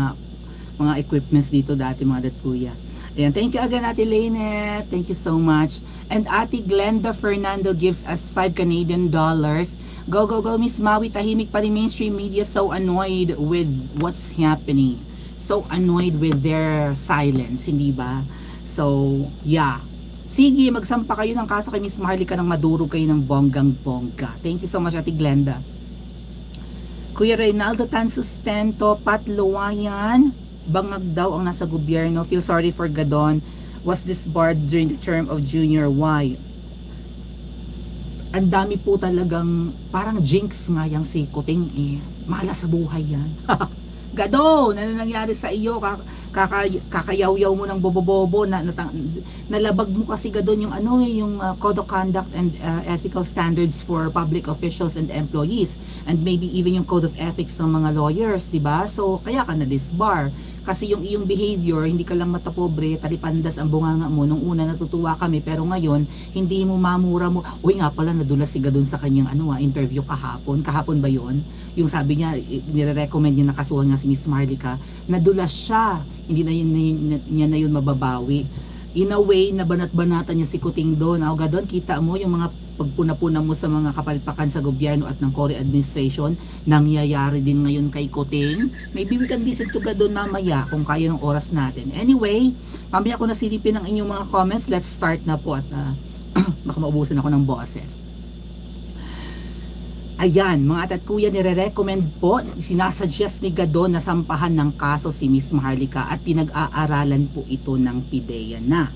mga equipments dito dati mga dat kuya. Ayan, thank you again Ate Lainette. Thank you so much. And Ate Glenda Fernando gives us 5 Canadian dollars. Go, go, go, Miss Maui. Tahimik pa rin mainstream media so annoyed with what's happening. So annoyed with their silence, hindi ba? So, yeah. Sige, magsampa kayo ng kaso kay Miss Marlica nang madurog kayo ng bonggang-bongga. Thank you so much, Ate Glenda. Kuya Reynaldo Tan Sustento, Pat Luwayan, bangag daw ang nasa gobyerno. Feel sorry for Gadon. Was disbarred during the term of Junior Y. Ang dami po talagang parang jinx nga yung si Kuting eh. Mahala sa buhay yan. Gado, ano nangyari sa iyo? Kaka, kaka, kakayaw-yaw mo ng bobo-bobo na, natang, nalabag mo kasi gadon yung ano eh, yung uh, code of conduct and uh, ethical standards for public officials and employees and maybe even yung code of ethics ng mga lawyers, 'di ba? So kaya ka na disbar kasi yung iyong behavior, hindi ka lang matapobre, talipandas ang bunganga mo nung una natutuwa kami pero ngayon hindi mo mamura mo. Uy nga pala nadulas si gadon sa kanyang ano ah, interview kahapon. Kahapon ba 'yon? Yung sabi niya nire-recommend niya nakasuhan nga si Miss Marlica, nadulas siya. Hindi na yun, niya na yun mababawi. In a way, nabanat-banatan niya si Kuting doon. Ako doon, kita mo yung mga pagpuna-puna mo sa mga kapalpakan sa gobyerno at ng Cory administration, nangyayari din ngayon kay Kuting. Maybe we can listen to doon mamaya kung kaya ng oras natin. Anyway, mamaya ko na silipin ang inyong mga comments. Let's start na po at uh, baka maubusan ako ng boses. Ayan, mga at kuya, nire-recommend po, sinasuggest ni Gadon na sampahan ng kaso si Miss Maharlika at pinag-aaralan po ito ng PIDEA na.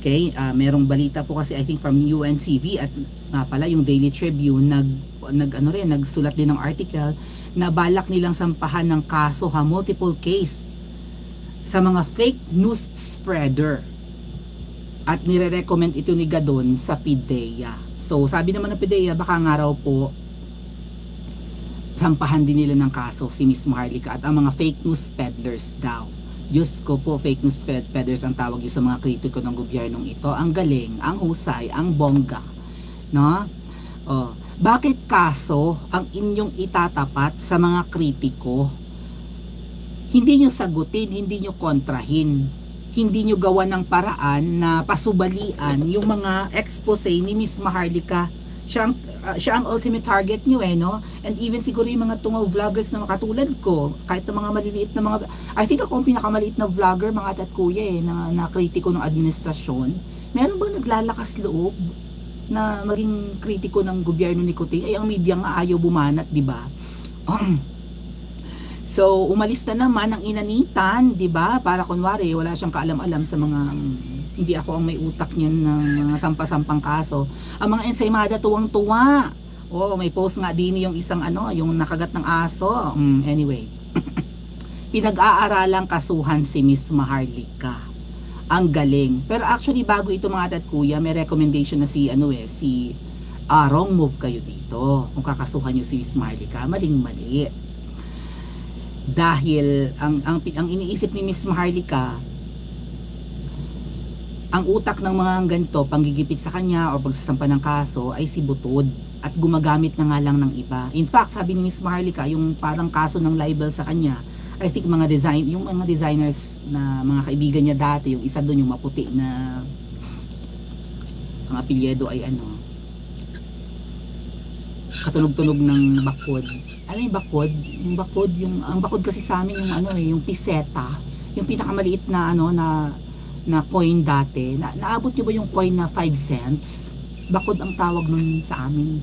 Okay, uh, merong balita po kasi I think from UNTV at nga pala yung Daily Tribune nag nag ano rin nagsulat din ng article na balak nilang sampahan ng kaso ha multiple case sa mga fake news spreader. At nire-recommend ito ni Gadon sa PIDEA. So sabi naman ng PIDEA baka nga raw po sampahan din nila ng kaso si Miss Maharlika at ang mga fake news peddlers daw. Diyos ko po, fake news peddlers ang tawag yun sa mga kritiko ng gobyernong ito. Ang galing, ang husay, ang bongga. No? Oh, bakit kaso ang inyong itatapat sa mga kritiko? Hindi nyo sagutin, hindi nyo kontrahin. Hindi nyo gawa ng paraan na pasubalian yung mga expose ni Miss Maharlika siya ang, uh, siya ang ultimate target niyo eh, no? And even siguro yung mga tungaw vloggers na katulad ko, kahit ng mga maliliit na mga, I think ako ang pinakamaliit na vlogger, mga tat kuya eh, na, na kritiko ng administrasyon. Meron ba naglalakas loob na maging kritiko ng gobyerno ni Kuting? Ay, ang media nga ayaw bumanat, di ba? so, umalis na naman ang inanitan, di ba? Para kunwari, wala siyang kaalam-alam sa mga hindi ako ang may utak niyan ng mga sampa-sampang kaso. Ang mga ensaymada tuwang-tuwa. Oh, may post nga din yung isang ano, yung nakagat ng aso. Mm, anyway. Pinag-aaralang kasuhan si Miss Maharlika. Ang galing. Pero actually bago ito mga dad kuya, may recommendation na si ano eh, si uh, wrong move kayo dito. Kung kakasuhan niyo si Miss Maharlika, maling-mali. Dahil ang ang ang iniisip ni Miss Maharlika, ang utak ng mga ganito, panggigipit sa kanya o pagsasampa ng kaso ay si Butod at gumagamit na nga lang ng iba. In fact, sabi ni Miss Maharlika, yung parang kaso ng libel sa kanya, I think mga design, yung mga designers na mga kaibigan niya dati, yung isa doon yung maputi na ang apelyedo ay ano, katunog-tunog ng bakod. Ano yung bakod? Yung bakod, yung, ang bakod kasi sa amin yung ano eh, yung piseta. Yung pinakamaliit na ano na na coin dati. Na, naabot niyo ba yung coin na 5 cents? Bakod ang tawag nun sa amin.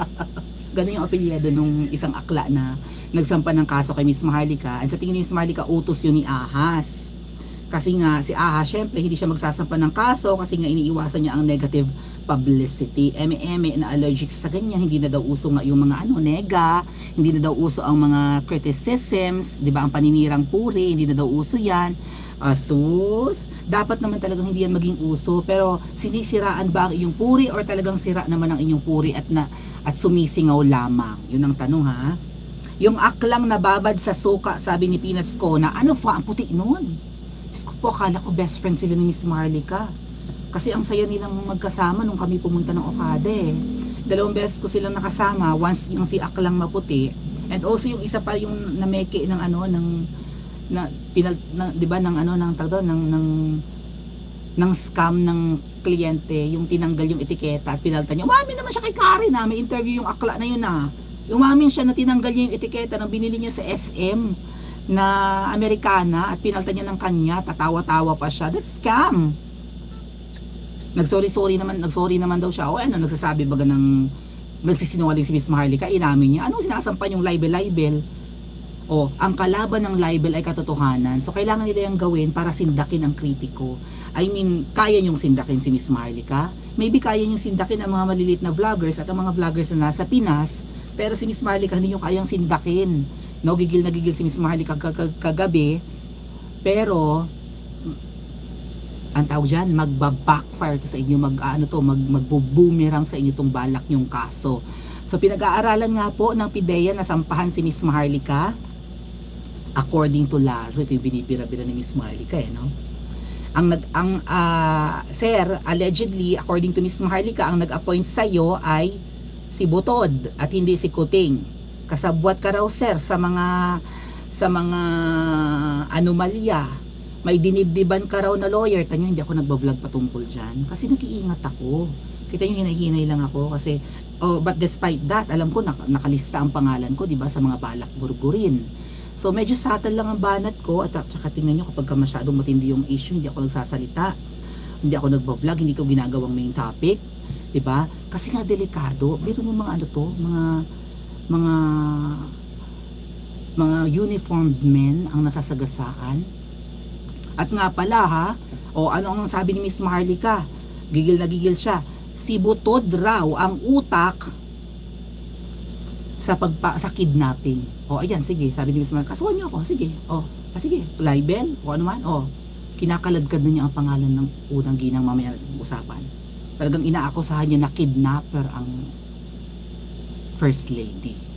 Ganun yung apelyido nung isang akla na nagsampa ng kaso kay Miss Maharlika. And sa tingin ni Miss Maharlika, utos yun ni Ahas. Kasi nga, si Ahas, syempre, hindi siya magsasampa ng kaso kasi nga iniiwasan niya ang negative publicity. Eme-eme na allergic sa ganyan. Hindi na daw uso nga yung mga ano, nega. Hindi na daw uso ang mga criticisms. Di ba? Ang paninirang puri. Hindi na daw uso yan asus. Dapat naman talagang hindi yan maging uso. Pero sinisiraan ba ang inyong puri or talagang sira naman ang inyong puri at, na, at sumisingaw lamang? Yun ang tanong ha. Yung aklang nababad sa suka, sabi ni Peanuts ko, na ano fa, ang puti nun. Diyos ko po, akala ko best friend sila ni Miss Marlica. Kasi ang saya nilang magkasama nung kami pumunta ng Okada eh. Dalawang beses ko silang nakasama, once yung si aklang maputi, and also yung isa pa yung nameke ng ano, ng na pinal na, 'di ba ng ano ng tagdo ng ng ng scam ng kliyente, yung tinanggal yung etiketa at pinalta niya. Umamin naman siya kay Karen na may interview yung akla na yun na. Umamin siya na tinanggal niya yung etiketa nang binili niya sa SM na Amerikana at pinalta niya ng kanya, tatawa-tawa pa siya. That's scam. Nagsorry-sorry naman, nagsorry naman daw siya. O ano, nagsasabi baga ng nagsisinungaling si Miss Maharlika, inamin niya. Anong sinasampan yung libel-libel? O, ang kalaban ng libel ay katotohanan. So, kailangan nila yung gawin para sindakin ang kritiko. I mean, kaya niyong sindakin si Miss Marlica. Maybe kaya niyong sindakin ang mga maliliit na vloggers at ang mga vloggers na nasa Pinas. Pero si Miss Marlica, hindi niyo kayang sindakin. No, gigil na gigil si Miss Maharlika kag- kag- kagabi. Pero, ang tawag dyan, magba-backfire sa inyo, mag, ano to, mag, magbo-boomerang sa inyo tong balak yung kaso. So, pinag-aaralan nga po ng PIDEA na sampahan si Miss Maharlika according to law. So, ito yung binibira-bira ni Miss Maharlika eh, no? Ang nag ang ah, sir allegedly according to Miss Maharlika ang nag-appoint sa iyo ay si Butod at hindi si Kuting. Kasabwat ka raw sir sa mga sa mga anomalya. May dinibdiban ka raw na lawyer. Tanyo, hindi ako nagbablog patungkol dyan. Kasi nag-iingat ako. Kita nyo, hinahinay lang ako. Kasi, oh, but despite that, alam ko, nak- nakalista ang pangalan ko, di ba, sa mga balak burgurin. So, medyo subtle lang ang banat ko. At at saka tingnan nyo, kapag ka masyadong matindi yung issue, hindi ako nagsasalita. Hindi ako nagbablog, hindi ko ginagawang main topic. Di ba? Kasi nga delikado. Biro mo mga ano to, mga mga mga uniformed men ang nasasagasaan. At nga pala ha, o ano ang sabi ni Miss Maharlika? Gigil na gigil siya. Si Butod raw ang utak sa pagpa sa kidnapping. O ayan, sige, sabi ni Miss Maharlika, kasuhan niyo ako, sige. O, ah, sige, libel, o ano man, o. Kinakaladkad na niya ang pangalan ng unang ginang mamaya usapan. Talagang inaakusahan niya na kidnapper ang First Lady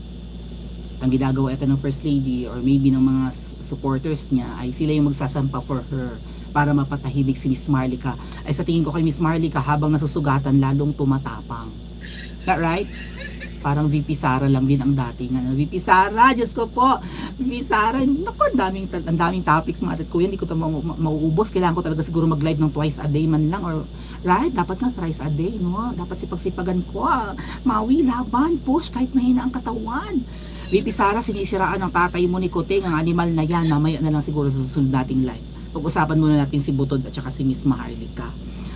ang ginagawa ito ng First Lady or maybe ng mga supporters niya ay sila yung magsasampa for her para mapatahimik si Miss Marlica. Ay sa tingin ko kay Miss Marlica habang nasusugatan lalong tumatapang. That right? Parang VP Sara lang din ang dating ano. VP Sara, Diyos ko po. VP Sara, naku, ang daming, ang daming topics mga ko yan. Hindi ko ito mau- ma- mauubos. Kailangan ko talaga siguro mag-live ng twice a day man lang. Or, right? Dapat nga thrice a day, no? Dapat sipag-sipagan ko. ah. Mawi, laban, push, kahit mahina ang katawan. VP Sara, sinisiraan ng tatay mo ni Kuting ang animal na yan. Mamaya na lang siguro sa susunod nating live. Pag-usapan muna natin si Butod at saka si Miss Maharlika.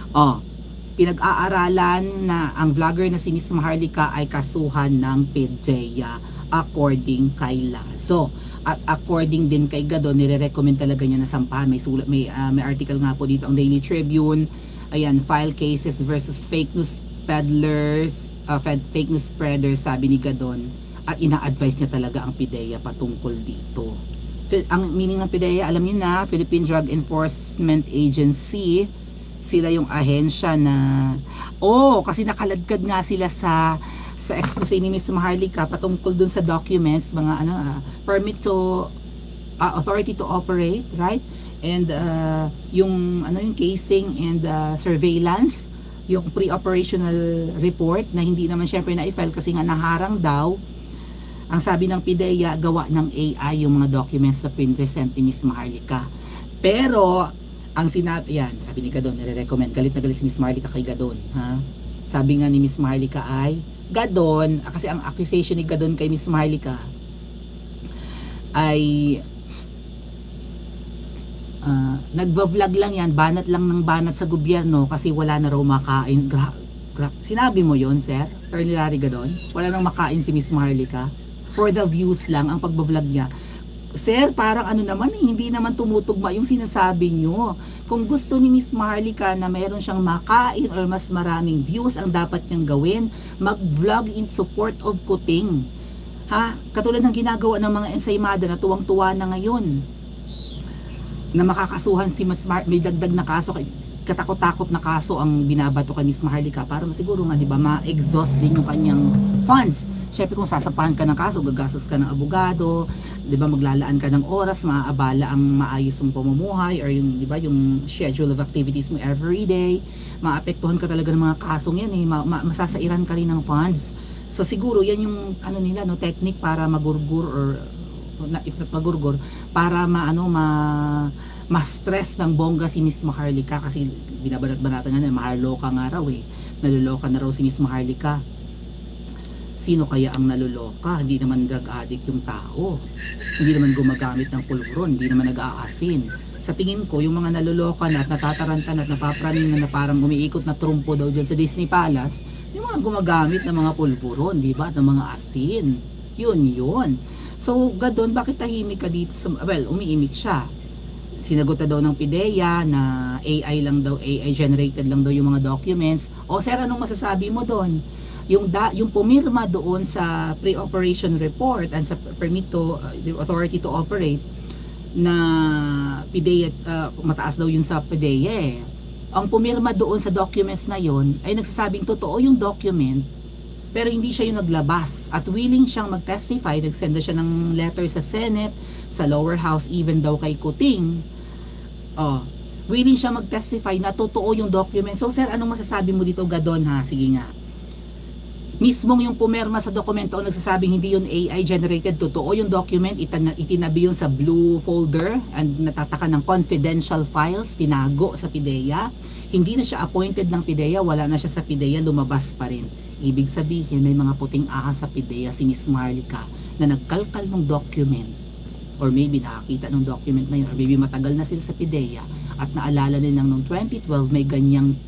Oh, pinag-aaralan na ang vlogger na si Miss Maharlika ay kasuhan ng PDEA according kay Lazo. At according din kay Gado, nire-recommend talaga niya na sampahan. May, sulat, may, ah, may article nga po dito ang Daily Tribune. Ayan, file cases versus fake news peddlers, fed- fake news spreaders, sabi ni Gadon. At ina-advise niya talaga ang PIDEA patungkol dito. Ang meaning ng PIDEA, alam niyo na, Philippine Drug Enforcement Agency, sila yung ahensya na oh kasi nakaladkad nga sila sa sa expose ni Miss Maharlika patungkol dun sa documents mga ano ah, permit to ah, authority to operate right and ah, yung ano yung casing and ah, surveillance yung pre-operational report na hindi naman syempre na-file kasi nga naharang daw ang sabi ng PIDEA gawa ng AI yung mga documents na pinresent ni Miss Maharlika pero ang sinabi, yan, sabi ni Gadon, nire-recommend. Galit na galit si Miss Marlica kay Gadon. Ha? Sabi nga ni Miss Marlica ay, Gadon, ah, kasi ang accusation ni Gadon kay Miss Marlica ay ah, nagba-vlog lang yan, banat lang ng banat sa gobyerno kasi wala na raw makain. Gra- gra- Sinabi mo yon sir? Colonel Larry Gadon? Wala nang makain si Miss Marlica? For the views lang ang pagba-vlog niya. Sir, parang ano naman, eh, hindi naman tumutugma yung sinasabi nyo. Kung gusto ni Miss Maharlika na mayroon siyang makain or mas maraming views ang dapat niyang gawin, mag-vlog in support of Kuting. Ha? Katulad ng ginagawa ng mga ensaymada na tuwang-tuwa na ngayon. Na makakasuhan si Mas Mar- may dagdag na kaso kay katakot-takot na kaso ang binabato kay Miss Maharlika para masiguro nga 'di ba ma-exhaust din yung kanyang funds. Syempre kung sasapahan ka ng kaso, gagastos ka ng abogado, 'di ba maglalaan ka ng oras, maaabala ang maayos mong pamumuhay or yung 'di ba yung schedule of activities mo every day. Maapektuhan ka talaga ng mga kasong 'yan eh, ma- ma- masasairan ka rin ng funds. So siguro 'yan yung ano nila no technique para magurgur or na, if not magurgur para maano ma ma-stress ng bongga si Miss Maharlika kasi binabanat-banata nga na maharloka nga raw eh. Naluloka na raw si Miss Maharlika. Sino kaya ang naluloka? Hindi naman drug addict yung tao. Hindi naman gumagamit ng pulveron, hindi naman nag-aasin. Sa tingin ko, yung mga naluloka na at natatarantan at napapraning na, na parang umiikot na trumpo daw dyan sa Disney Palace, yung mga gumagamit ng mga pulveron, di ba? At ng mga asin. Yun, yun. So, gadon, bakit tahimik ka dito? Well, umiimik siya sinagot na daw ng PIDEA na AI lang daw, AI generated lang daw yung mga documents. O sir, anong masasabi mo doon? yung da, yung pumirma doon sa pre-operation report and sa permit to uh, the authority to operate na PDEA uh, mataas daw yun sa PDEA eh. Ang pumirma doon sa documents na yon ay nagsasabing totoo yung document pero hindi siya yung naglabas. At willing siyang mag-testify. Nagsenda siya ng letter sa Senate sa lower house even daw kay Kuting. Oh, willing siya mag-testify na totoo yung document. So sir anong masasabi mo dito Gadon ha? Sige nga. Mismong yung pumerma sa dokumento ang nagsasabing hindi yun AI generated, totoo yung document, itan- itinabi yun sa blue folder and natataka ng confidential files, tinago sa PIDEA. Hindi na siya appointed ng PIDEA, wala na siya sa PIDEA, lumabas pa rin. Ibig sabihin, may mga puting ahas sa PIDEA si Miss Marlica na nagkalkal ng document or maybe nakakita ng document na yun or maybe matagal na sila sa PIDEA at naalala nilang noong 2012 may ganyang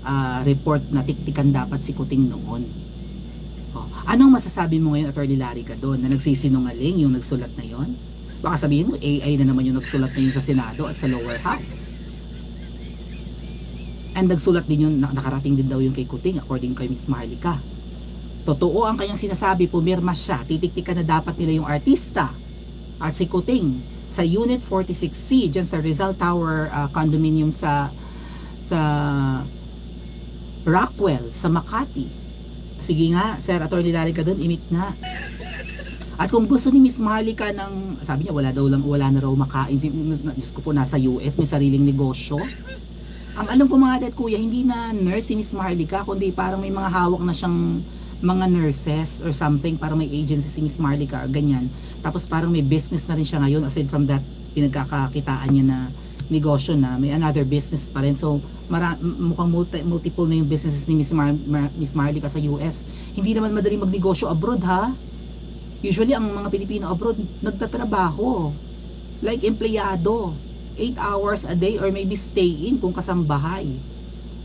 uh, report na tiktikan dapat si Kuting noon Oh, anong masasabi mo ngayon, Attorney Larry ka doon, na nagsisinungaling yung nagsulat na yon? Baka sabihin mo, AI na naman yung nagsulat na yun sa Senado at sa lower house. And nagsulat din yun, nakarating din daw yung kay Kuting according kay Miss Marlica. Totoo ang kanyang sinasabi, pumirma siya, titiktikan na dapat nila yung artista at si Kuting sa Unit 46C, dyan sa Rizal Tower uh, condominium sa sa Rockwell, sa Makati Sige nga, Sir Attorney Larry ka doon, imik nga. At kung gusto ni Miss Marlica ng, sabi niya wala daw lang, wala na raw makain. Diyos ko po, nasa US, may sariling negosyo. Ang alam ko mga dad kuya, hindi na nurse si Miss Marlica, kundi parang may mga hawak na siyang mga nurses or something, parang may agency si Miss Marlica or ganyan. Tapos parang may business na rin siya ngayon aside from that pinagkakakitaan niya na negosyo na, may another business pa rin. So, mara, mukhang multi, multiple na yung businesses ni Miss, Mar, Mar, Miss Marlica sa US. Hindi naman madali magnegosyo abroad ha. Usually, ang mga Pilipino abroad, nagtatrabaho. Like empleyado. 8 hours a day or maybe stay in kung kasambahay.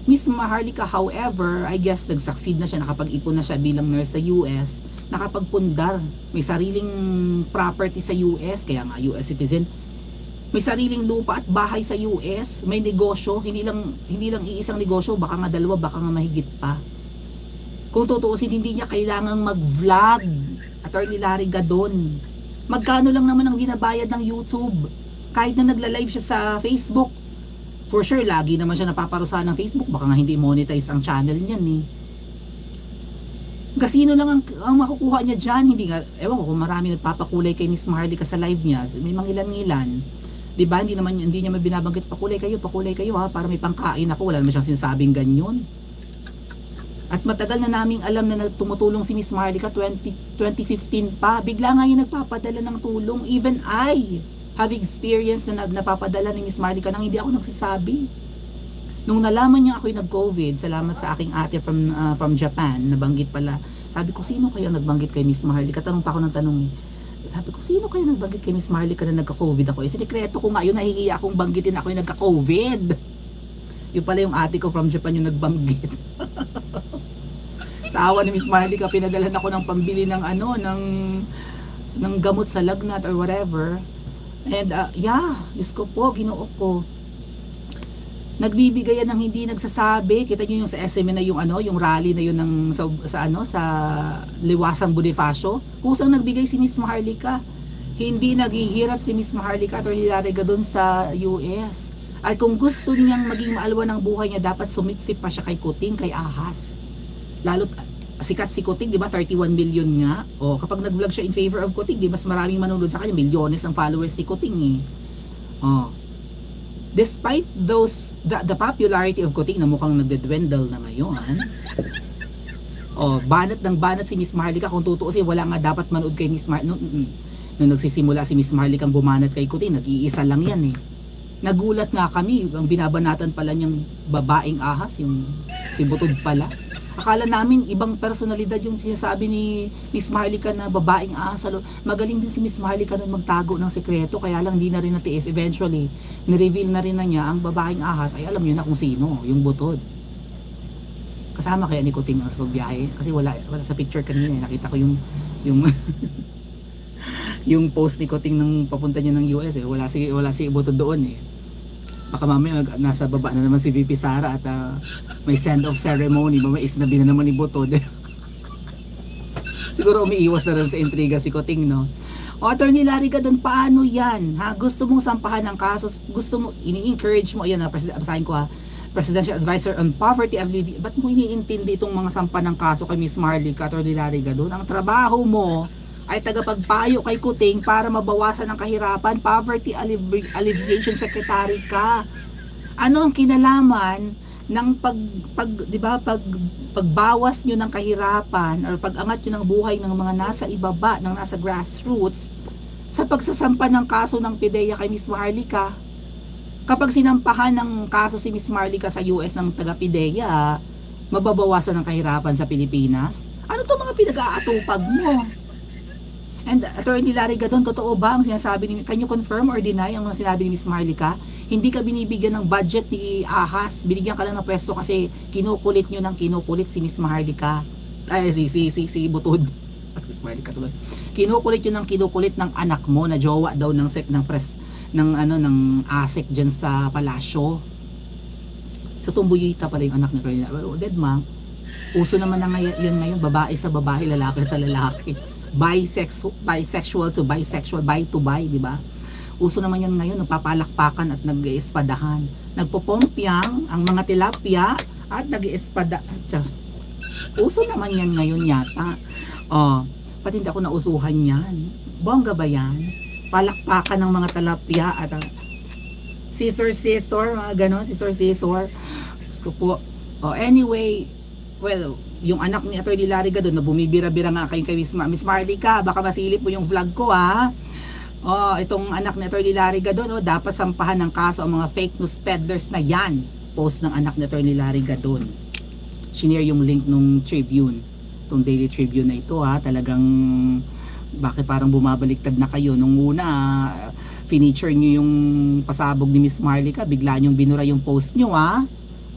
Miss Maharlika, however, I guess nag-succeed na siya, nakapag-ipon na siya bilang nurse sa US, nakapagpundar, may sariling property sa US, kaya nga US citizen, may sariling lupa at bahay sa US, may negosyo, hindi lang hindi lang iisang negosyo, baka nga dalawa, baka nga mahigit pa. Kung tutuusin, hindi niya kailangang mag-vlog. Attorney Larry Gadon. Magkano lang naman ang binabayad ng YouTube? Kahit na nagla-live siya sa Facebook. For sure, lagi naman siya napaparusahan ng Facebook. Baka nga hindi monetize ang channel niyan eh. Kasino lang ang, ang makukuha niya dyan. Hindi nga, ewan ko kung marami nagpapakulay kay Miss Marley ka sa live niya. May mangilan-ngilan 'Di ba? Hindi naman hindi niya mabinabanggit pakulay kayo, pakulay kayo ha para may pangkain ako. Wala naman siyang sinasabing ganyan. At matagal na naming alam na tumutulong si Miss Marlica 20, 2015 pa. Bigla nga yung nagpapadala ng tulong. Even I have experience na napapadala ni Miss Marlica nang hindi ako nagsasabi. Nung nalaman niya ako yung nag-COVID, salamat sa aking ate from uh, from Japan, nabanggit pala. Sabi ko, sino kayo nagbanggit kay Miss Marlica? Tanong pa ako ng tanong sabi ko, sino kaya nagbanggit kay Miss Marley ka na nagka-COVID ako? Eh, sinikreto ko nga yun, nahihiya akong banggitin ako yung nagka-COVID. Yung pala yung ate ko from Japan yung nagbanggit. sa awa ni Miss Marley ka, pinadalan ako ng pambili ng ano, ng, ng gamot sa lagnat or whatever. And uh, yeah, Diyos ko po, ginoo ko nagbibigay yan ng hindi nagsasabi. Kita niyo yung sa SMA na yung ano, yung rally na yun ng sa, sa ano sa Liwasang Bonifacio. Kusang nagbigay si Miss Maharlika. Hindi naghihirap si Miss Maharlika at Larega doon sa US. Ay kung gusto niyang maging maalwa ng buhay niya, dapat sumipsip pa siya kay Kuting, kay Ahas. Lalo sikat si Kuting, di ba? 31 million nga. O kapag nag-vlog siya in favor of Kuting, di mas maraming manonood sa kanya, milyones ang followers ni Kuting eh. Oh. Despite those the, the popularity of Kuting na mukhang nagdedwendle na ngayon oh banat ng banat si Miss Marlica. Kung tutuusin wala nga dapat manood kay Miss Mar nung, nung nagsisimula si Miss Marlica ang bumanat kay Kuting nag-iisa lang yan eh. Nagulat nga kami ang binabanatan pala niyang babaeng ahas yung si Butod pala Akala namin ibang personalidad yung sinasabi ni Miss Marlica na babaeng ahas. Magaling din si Miss Marlica nun magtago ng sekreto kaya lang hindi na rin natiis. Eventually, ni-reveal na rin na niya ang babaeng ahas ay alam niyo na kung sino, yung butod. Kasama kaya ni Kuting sa pagbiyahe kasi wala, wala sa picture kanina eh. nakita ko yung yung yung post ni Kuting nung papunta niya ng US eh. Wala si wala si Butod doon eh baka mamaya nasa baba na naman si VP Sara at uh, may send off ceremony mamaya isnabi na naman ni Butod Siguro umiiwas na rin sa intriga si Kuting, no? O, Attorney Larry Gadon, paano yan? Ha? Gusto mong sampahan ng kaso, gusto mo, ini-encourage mo, yan na, president, basahin ko ha, Presidential Advisor on Poverty Alleviation. Ba't mo iniintindi itong mga sampa ng kaso kay Miss Marley ka, Attorney? Ang trabaho mo ay tagapagpayo kay Kuting para mabawasan ang kahirapan, poverty allevi- alleviation secretary ka. Ano ang kinalaman ng pag, pag 'di ba pag pagbawas nyo ng kahirapan or pagangat nyo ng buhay ng mga nasa ibaba, ng nasa grassroots sa pagsasampa ng kaso ng PIDEA kay Miss Marlica. Kapag sinampahan ng kaso si Miss Marlica sa US ng taga PIDEA, mababawasan ang kahirapan sa Pilipinas? Ano to mga pinag-aatupag mo? And Attorney Larry Gadon, totoo ba ang sinasabi ni, can you confirm or deny ang mga sinabi ni Miss Marlica? Hindi ka binibigyan ng budget ni Ahas, binigyan ka lang ng pwesto kasi kinukulit nyo ng kinukulit si Miss Marlica. Ay, si, si, si, si Butod. At Miss Marlica tuloy. Kinukulit yun ng kinukulit ng anak mo na jowa daw ng sek ng press ng ano ng ASEC diyan sa palasyo. So tumbuyita pala yung anak ni Attorney Larry. Well, dead ma. Uso naman na ngayon, yan ngayon, babae sa babae, lalaki sa lalaki bisexual, bisexual to bisexual, bi to bi, di ba? Uso naman yan ngayon, nagpapalakpakan at nag-iespadahan. Nagpopompyang ang mga tilapia at nag-iespada. Tsa. Uso naman yan ngayon yata. Oh, pati hindi ako nausuhan yan. Bongga ba yan? Palakpakan ng mga tilapia at ang scissor scissor, mga ganon, scissor scissor. Ko po. Oh, anyway, well, yung anak ni Atty. Larry doon na bumibira-bira nga kayo kay Miss, Mar Miss Marley ka, baka masilip mo yung vlog ko ha. Oh, itong anak ni Atty. Larry doon, oh, dapat sampahan ng kaso ang mga fake news peddlers na yan. Post ng anak ni Atty. Larry doon. Shinare yung link nung Tribune. Itong Daily Tribune na ito ha, talagang bakit parang bumabaliktad na kayo nung una finiture nyo yung pasabog ni Miss Marley ka, bigla nyong binura yung post nyo ha.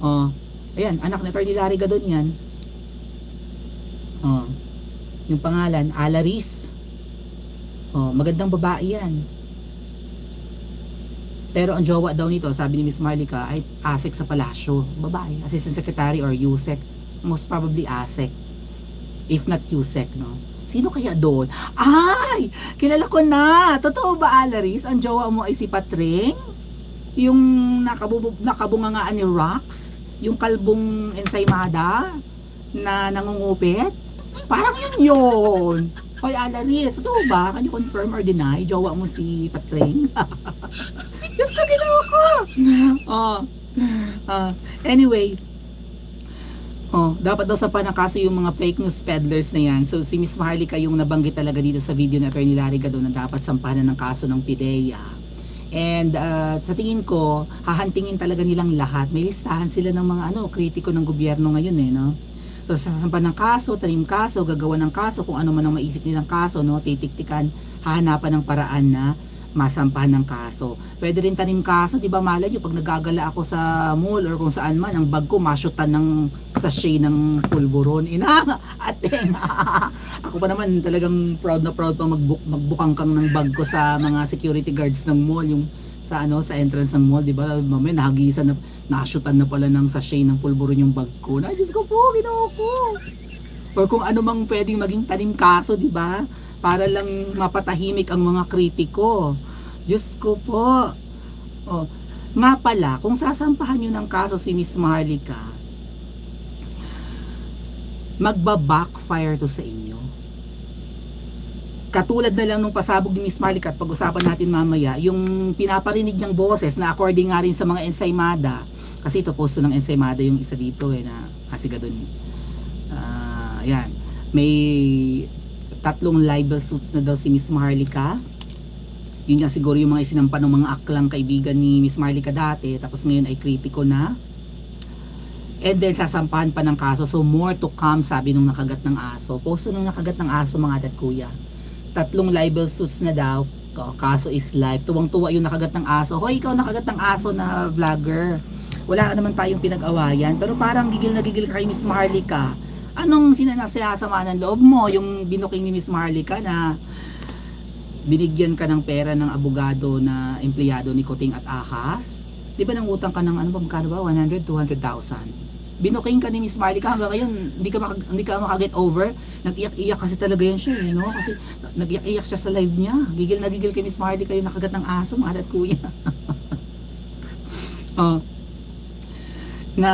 Oh, ayan, anak ni Atty. Larry doon yan. Oh. Yung pangalan, Alaris. Oh, magandang babae yan. Pero ang jowa daw nito, sabi ni Miss Marlica, ay ASEC sa palasyo. Babae, Assistant Secretary or USEC. Most probably ASEC. If not USEC, no? Sino kaya doon? Ay! Kilala ko na! Totoo ba, Alaris? Ang jowa mo ay si Patring? Yung nakabubog, nakabungangaan ni Rox? Yung kalbong ensaymada? Na nangungupit? Parang yun yun. Hoy, Alaris, totoo ba? Can you confirm or deny? Jowa mo si Patring? Diyos ko, ginawa ko! Oh. Uh, anyway, Oh, dapat daw sa panakaso yung mga fake news peddlers na yan. So si Miss Maharlika yung nabanggit talaga dito sa video ni Attorney Larry Gado na dapat sampahan ng kaso ng PIDEA. And uh, sa tingin ko, hahantingin talaga nilang lahat. May listahan sila ng mga ano, kritiko ng gobyerno ngayon eh, no? So, sasampan ng kaso, tanim kaso, gagawa ng kaso, kung ano man ang maisip nilang kaso, no? Titiktikan, hahanapan ng paraan na masampahan ng kaso. Pwede rin tanim kaso, di ba malay nyo, pag nagagala ako sa mall or kung saan man, ang bag ko masyutan ng sachet ng pulburon. Ina, ateng. ako pa naman talagang proud na proud pa magbuk magbukangkang ng bag ko sa mga security guards ng mall, yung sa ano sa entrance ng mall, di ba? Mamaya nahagisan na nasyutan na pala ng sachet ng pulburon yung bag ko. Na, Diyos ko po, ginawa ko. Or kung ano mang pwedeng maging tanim kaso, di ba? para lang mapatahimik ang mga kritiko. Diyos ko po. Oh, nga pala, kung sasampahan nyo ng kaso si Miss Marlica, magba-backfire to sa inyo. Katulad na lang nung pasabog ni Miss Marlica at pag-usapan natin mamaya, yung pinaparinig ng boses na according nga rin sa mga ensaymada, kasi ito posto ng ensaymada yung isa dito eh na asiga dun. Uh, yan. May tatlong libel suits na daw si Miss Marlica. Yun nga siguro yung mga isinampa ng mga aklang kaibigan ni Miss Marlica dati. Tapos ngayon ay kritiko na. And then sasampahan pa ng kaso. So more to come sabi nung nakagat ng aso. Posto nung nakagat ng aso mga adat kuya. Tatlong libel suits na daw. Kaso is live. Tuwang-tuwa yung nakagat ng aso. Hoy, ikaw nakagat ng aso na vlogger. Wala naman tayong pinag-awayan. Pero parang gigil na gigil ka kay Miss Marlica anong sinasama ng loob mo yung binuking ni Miss Marlica na binigyan ka ng pera ng abogado na empleyado ni Kuting at Ahas? Di ba nang utang ka ng ano ba, magkano ba? 100, 200,000. Binuking ka ni Miss Marlica hanggang ngayon hindi ka maka, hindi ka makaget over. Nag-iyak-iyak kasi talaga yan siya eh, no? Kasi nag-iyak-iyak siya sa live niya. Gigil na gigil kay Miss Marlica yung nakagat ng aso mga at kuya. Oh. Na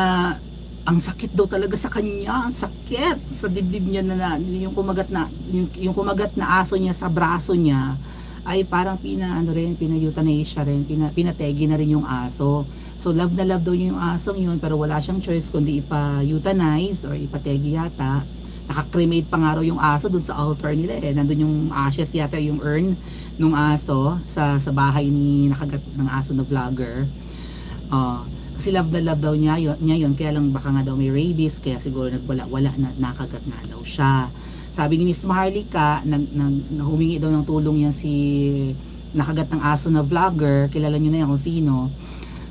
ang sakit daw talaga sa kanya ang sakit. Sa dibdib niya na, na yung kumagat na yung, yung kumagat na aso niya sa braso niya ay parang pina ano rin pina euthanasia rin pina, pinategi na rin yung aso so love na love daw yung asong yun pero wala siyang choice kundi ipa-euthanize or ipategi yata. Nakakremate pa nga raw yung aso dun sa altar nila eh. Nandun yung ashes yata yung urn nung aso sa sa bahay ni nakagat ng aso na vlogger. Uh, kasi love na love daw niya yun, niya yun. Kaya lang baka nga daw may rabies kaya siguro nagwala wala na nakagat nga daw siya. Sabi ni Miss Maharlika, nag, nag, humingi daw ng tulong yan si nakagat ng aso na vlogger, kilala nyo na yan kung sino.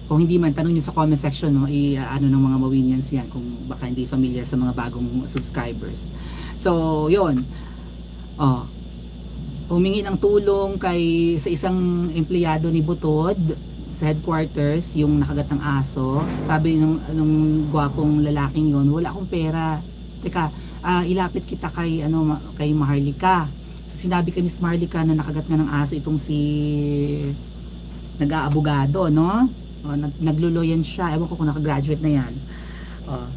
Kung hindi man, tanong nyo sa comment section, no, i, uh, ano ng mga Mawinians yan, kung baka hindi familiar sa mga bagong subscribers. So, yon Oh, humingi ng tulong kay sa isang empleyado ni Butod sa headquarters, yung nakagat ng aso. Sabi nung, nung gwapong lalaking yon wala akong pera. Teka, uh, ilapit kita kay ano kay Maharlika. So, sinabi kay Miss Maharlika na nakagat nga ng aso itong si nag-aabogado, no? O, nag nagluloyan siya. Ewan ko kung nakagraduate na yan. O.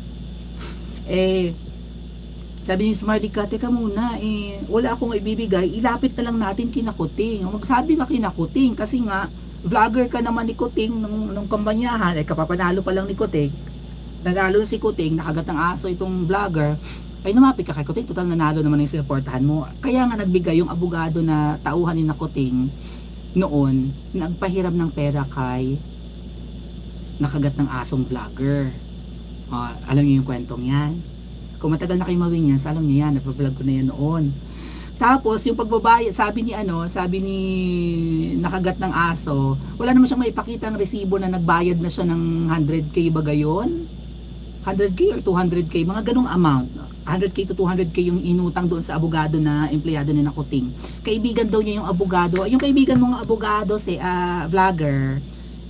Eh, sabi ni Miss Marlica, teka muna, eh, wala akong ibibigay, ilapit na lang natin kinakuting. Magsabi ka kinakuting, kasi nga, vlogger ka naman ni Kuting nung, nung kampanyahan, eh, kapapanalo pa lang ni Kuting. Nanalo si Kuting, nakagat ng aso itong vlogger, ay lumapit ka kay Kuting, total nanalo naman yung sinuportahan mo. Kaya nga nagbigay yung abogado na tauhan ni Nakuting noon, nagpahiram ng pera kay nakagat ng asong vlogger. Uh, alam niyo yung kwentong yan. Kung matagal na kayo mawin yan, alam niyo yan, nagpa-vlog ko na yan noon. Tapos, yung pagbabayad, sabi ni ano, sabi ni nakagat ng aso, wala naman siyang maipakita ang resibo na nagbayad na siya ng 100k ba gayon? 100k or 200k, mga ganong amount. 100k to 200k yung inutang doon sa abogado na empleyado ni Nakuting. Kaibigan daw niya yung abogado. Yung kaibigan mong abogado, si uh, vlogger,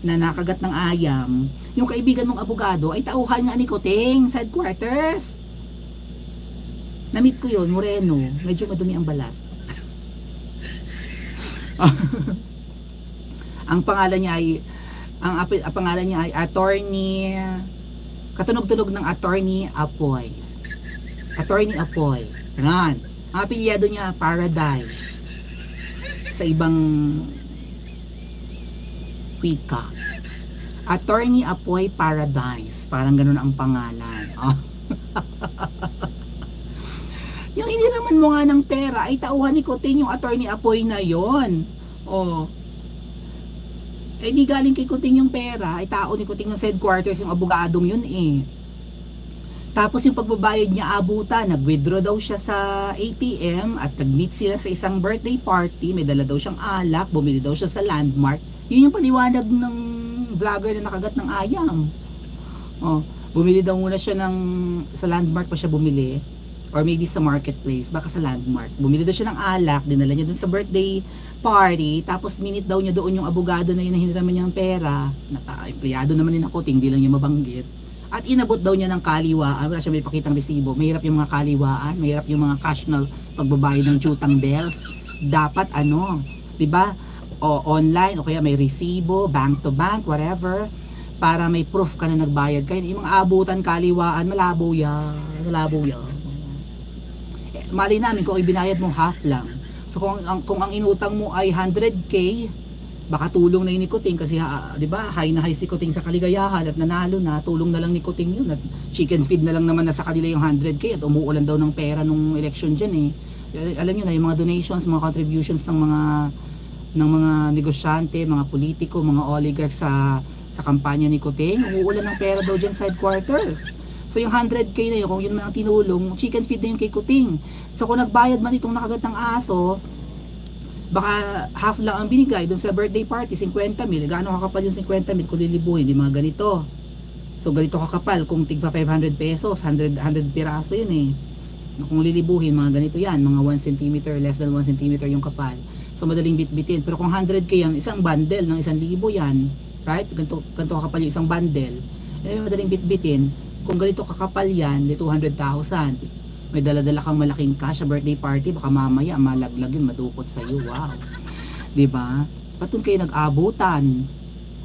na nakagat ng ayam, yung kaibigan mong abogado ay tauhan nga ni Kuting sa headquarters. Namit ko yun, Moreno. Medyo madumi ang balat. ang pangalan niya ay ang, ang pangalan niya ay attorney katunog-tunog ng attorney Apoy Attorney Apoy. Yan. Ang apelyado niya, Paradise. Sa ibang wika. Attorney Apoy Paradise. Parang ganun ang pangalan. Oh. yung hindi naman mo nga ng pera, ay tauhan ni Kuting yung Attorney Apoy na yon. Oh. Eh di galing kay Kuting yung pera, ay tao ni Kuting yung headquarters yung abogadong yun eh. Tapos yung pagbabayad niya abuta, nag-withdraw daw siya sa ATM at nag-meet sila sa isang birthday party, may dala daw siyang alak, bumili daw siya sa landmark. Yun yung paniwanag ng vlogger na nakagat ng ayam. Oh, bumili daw muna siya ng sa landmark pa siya bumili or maybe sa marketplace, baka sa landmark. Bumili daw siya ng alak, dinala niya dun sa birthday party, tapos minute daw niya doon yung abogado na yun na hiniraman niya ng pera, naka-empleyado naman ni Nakuting, hindi lang niya mabanggit at inabot daw niya ng kaliwaan, wala siya may pakitang resibo. Mahirap yung mga kaliwaan, mahirap yung mga cash na pagbabayad ng chutang bells. Dapat ano, 'di ba? O online o kaya may resibo, bank to bank, whatever para may proof ka na nagbayad kayo. Yung mga abutan, kaliwaan, malabo yan. Malabo yan. Eh, mali namin kung ibinayad mo half lang. So kung, ang, kung ang inutang mo ay 100k, baka tulong na yung nikoting kasi ha, 'di ba high na high si Kuting sa kaligayahan at nanalo na tulong na lang ni Kuting yun at chicken feed na lang naman na sa kanila yung 100k at umuulan daw ng pera nung election diyan eh alam niyo na yung mga donations mga contributions ng mga ng mga negosyante mga politiko mga oligarchs sa sa kampanya ni Kuting umuulan ng pera daw diyan sa headquarters So yung 100k na yun, kung yun man ang tinulong, chicken feed na yun kay Kuting. So kung nagbayad man itong nakagat ng aso, baka half lang ang binigay doon sa birthday party, 50 mil. Gaano kakapal yung 50 mil kung lilibuhin? Hindi mga ganito. So ganito kakapal kung tigpa 500 pesos, 100, 100 piraso yun eh. Kung lilibuhin, mga ganito yan, mga 1 cm, less than 1 cm yung kapal. So madaling bitbitin. Pero kung 100k yan, isang bundle ng 1,000 yan. Right? Ganito, ganito kakapal yung isang bundle. Eh, madaling bitbitin. Kung ganito kakapal yan, di 200,000. May dala-dala kang malaking cash sa birthday party, baka mamaya malaglag yun, madukot sa'yo. Wow. Di ba? Doon kayo nag-abutan?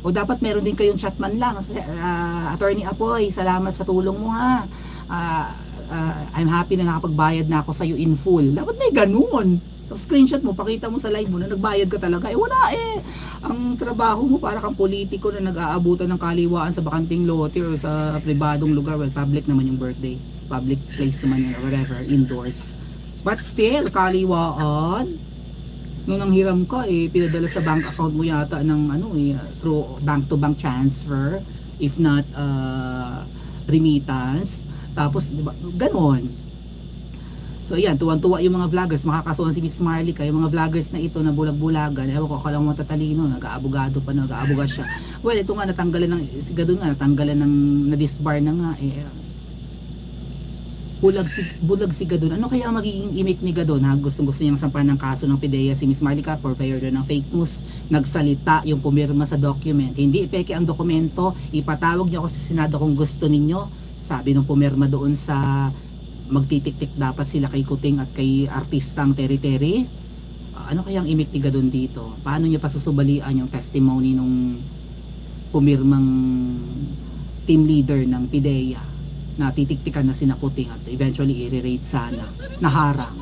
O dapat meron din kayong chat man lang. Uh, Attorney Apoy, salamat sa tulong mo ha. Uh, uh, I'm happy na nakapagbayad na ako sa iyo in full. Dapat may ganun. Screenshot mo, pakita mo sa live mo na nagbayad ka talaga. Eh wala eh. Ang trabaho mo para kang politiko na nag-aabutan ng kaliwaan sa bakanting lote or sa pribadong lugar. Well, public naman yung birthday. Public place naman yun or whatever, indoors. But still, kaliwaan. Nung nanghiram ka, eh, pinadala sa bank account mo yata ng ano eh, through bank to bank transfer. If not, uh, remittance. Tapos, di ba, ganon So ayan, tuwang-tuwa yung mga vloggers, makakasuhan si Miss Marley kayo mga vloggers na ito na bulag-bulagan. Ewan ko, akala mo matatalino, nag-aabogado pa, nag-aaboga siya. Well, ito nga natanggalan ng, si Gadon nga, natanggalan ng, na-disbar na nga. Eh, bulag si, bulag si Gadon. Ano kaya magiging imik ni Gadon? Ha? Gustong gusto niyang sampahan ng kaso ng PIDEA si Miss Marley ka, purveyor ng fake news. Nagsalita yung pumirma sa document. Hindi ipeke ang dokumento, ipatawag niyo ako sa Senado kung gusto ninyo. Sabi nung pumirma doon sa magtitik-tik dapat sila kay Kuting at kay artistang Teri-Teri? Uh, ano kayang imiktiga doon dito? Paano niya pasusubalian yung testimony nung pumirmang team leader ng PIDEA na titiktikan na sina Kuting at eventually i-rate sana naharang.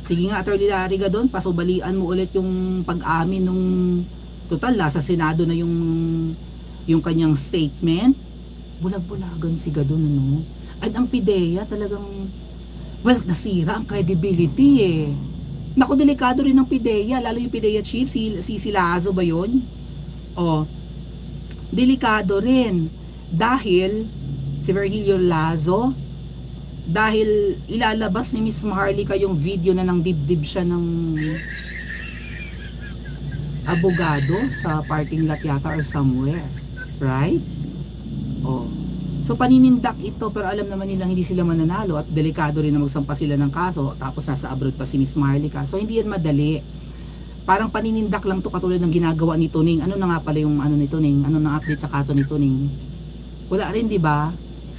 Sige nga Attorney Lariga doon, pasubalian mo ulit yung pag-amin nung total la sa Senado na yung yung kanyang statement. Bulag-bulagan si Gadon no at ang PIDEA talagang, well, nasira ang credibility eh. Naku, delikado rin ng PIDEA, lalo yung PIDEA chief, si, si, si Lazo ba yun? Oh, delikado rin. Dahil, si Virgilio Lazo, dahil ilalabas ni Miss Maharlika yung video na nang dibdib siya ng abogado sa parking lot yata or somewhere. Right? Oh. So paninindak ito pero alam naman nilang hindi sila mananalo at delikado rin na magsampa sila ng kaso tapos nasa abroad pa si Miss Marlica. So hindi yan madali. Parang paninindak lang to katulad ng ginagawa ni Tuning. Ano na nga pala yung ano ni Tuning? Ano na update sa kaso ni Tuning? Wala rin 'di ba?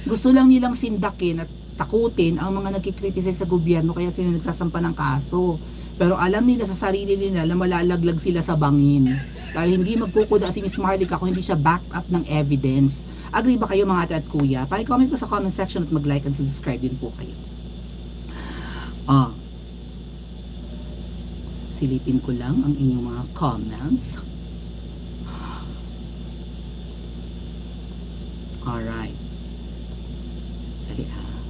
Gusto lang nilang sindakin at takutin ang mga nagkikritisize sa gobyerno kaya sila nagsasampa ng kaso. Pero alam nila sa sarili nila na malalaglag sila sa bangin. Dahil hindi magkukuda si Miss Marlica kung hindi siya back up ng evidence. Agree ba kayo mga ate at kuya? Pa-comment po sa comment section at mag-like and subscribe din po kayo. Ah. Silipin ko lang ang inyong mga comments. Alright. Dali ah.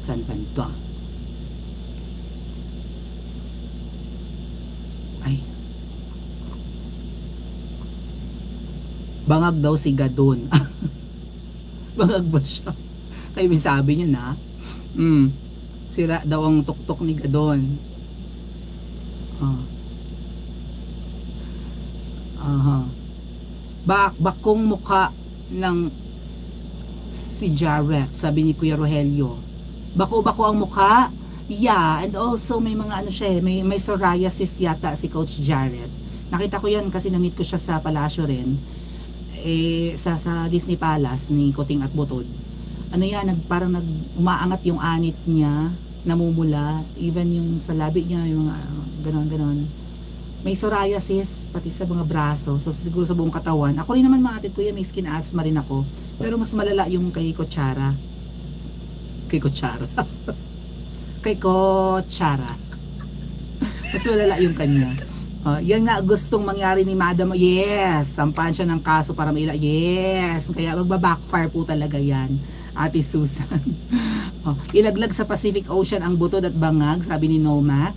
San ba? Bangag daw si Gadon. Bangag ba siya? Kayo may sabi niya na. Mm, sira daw ang tuktok ni Gadon. Ah. Aha. Bak bakong mukha ng si Jarrett, sabi ni Kuya Rogelio. Bako-bako ang mukha. Yeah, and also may mga ano siya, eh, may may psoriasis yata si Coach Jarrett. Nakita ko 'yan kasi na-meet ko siya sa palasyo rin eh sa sa Disney Palace ni Kuting at Butod ano yan nag, parang nag umaangat yung anit niya namumula. Even yung sa labi niya may mga ganon ganon. May psoriasis pati sa mga braso. So siguro sa buong katawan. Ako rin naman mga atit kuya may skin asthma rin ako. Pero mas malala yung kay Kutsara. Kay Kutsara. Kay Kutsara. Mas malala yung kanya Uh, yan nga gustong mangyari ni Madam. Yes, sampahan siya ng kaso para maila. Yes, kaya magba-backfire po talaga yan. Ate Susan. oh, ilaglag sa Pacific Ocean ang butod at bangag, sabi ni Nomac.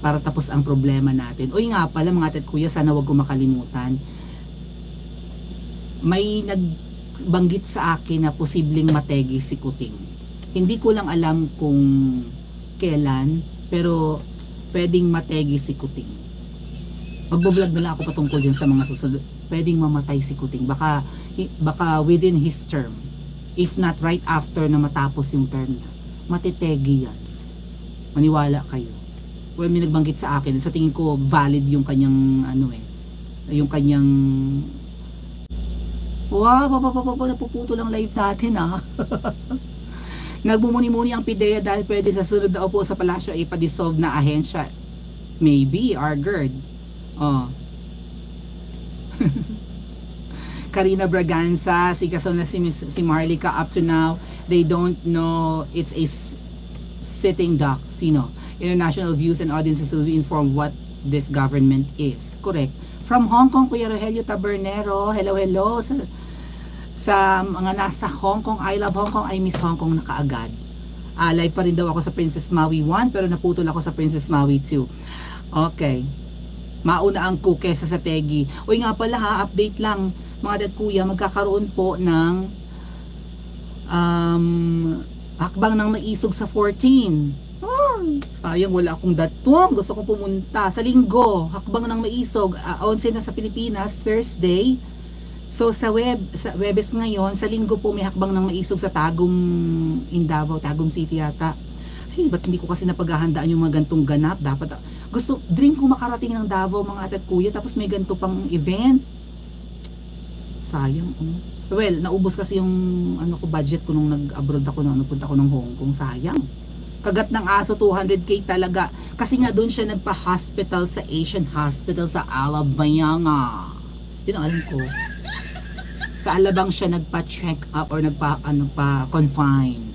Para tapos ang problema natin. Uy nga pala mga ate kuya, sana wag ko makalimutan. May nagbanggit sa akin na posibleng mategi si Kuting. Hindi ko lang alam kung kailan, pero pwedeng mategi si Kuting. Magbo-vlog na lang ako patungkol din sa mga susunod. Pwedeng mamatay si Kuting. Baka, baka within his term. If not right after na matapos yung term niya. Matitegi yan. Maniwala kayo. Well, may nagbanggit sa akin. Sa tingin ko, valid yung kanyang, ano eh, yung kanyang Wow, pa, pa, pa, pa, pa, napuputo lang live natin ah. Nagmumuni-muni ang PIDEA dahil pwede sa sunod na upo sa palasyo ay ipa-dissolve na ahensya. Maybe, our GERD. Oh. Karina Braganza, si Kason na si, si Marlica up to now, they don't know it's a sitting duck. Sino? International views and audiences will be informed what this government is. Correct. From Hong Kong, Kuya Rogelio Tabernero, hello, hello. Sa, sa mga nasa Hong Kong, I love Hong Kong, I miss Hong Kong na kaagad. Ah, live pa rin daw ako sa Princess Maui 1, pero naputol ako sa Princess Maui 2. Okay. Mauna ang ku kesa sa Tegi. Uy nga pala ha, update lang mga dad kuya, magkakaroon po ng um, hakbang ng maisog sa 14. Ah, sayang wala akong datong. Gusto kong pumunta. Sa linggo, hakbang ng maisog. Uh, 11 na sa Pilipinas, Thursday. So sa web, sa Webes ngayon, sa linggo po may hakbang ng maisog sa Tagum in Davao, Tagum City yata. Hey, ba't hindi ko kasi napaghahandaan yung mga gantong ganap? Dapat, gusto, dream ko makarating ng Davao mga atat kuya, tapos may ganito pang event. Sayang, oh. Well, naubos kasi yung ano ko budget ko nung nag-abroad ako nung napunta ko ng Hong Kong. Sayang. Kagat ng aso 200k talaga. Kasi nga doon siya nagpa-hospital sa Asian Hospital sa Alabang. Yun ang alam ko. Sa Alabang siya nagpa-check up or nagpa ano pa confine.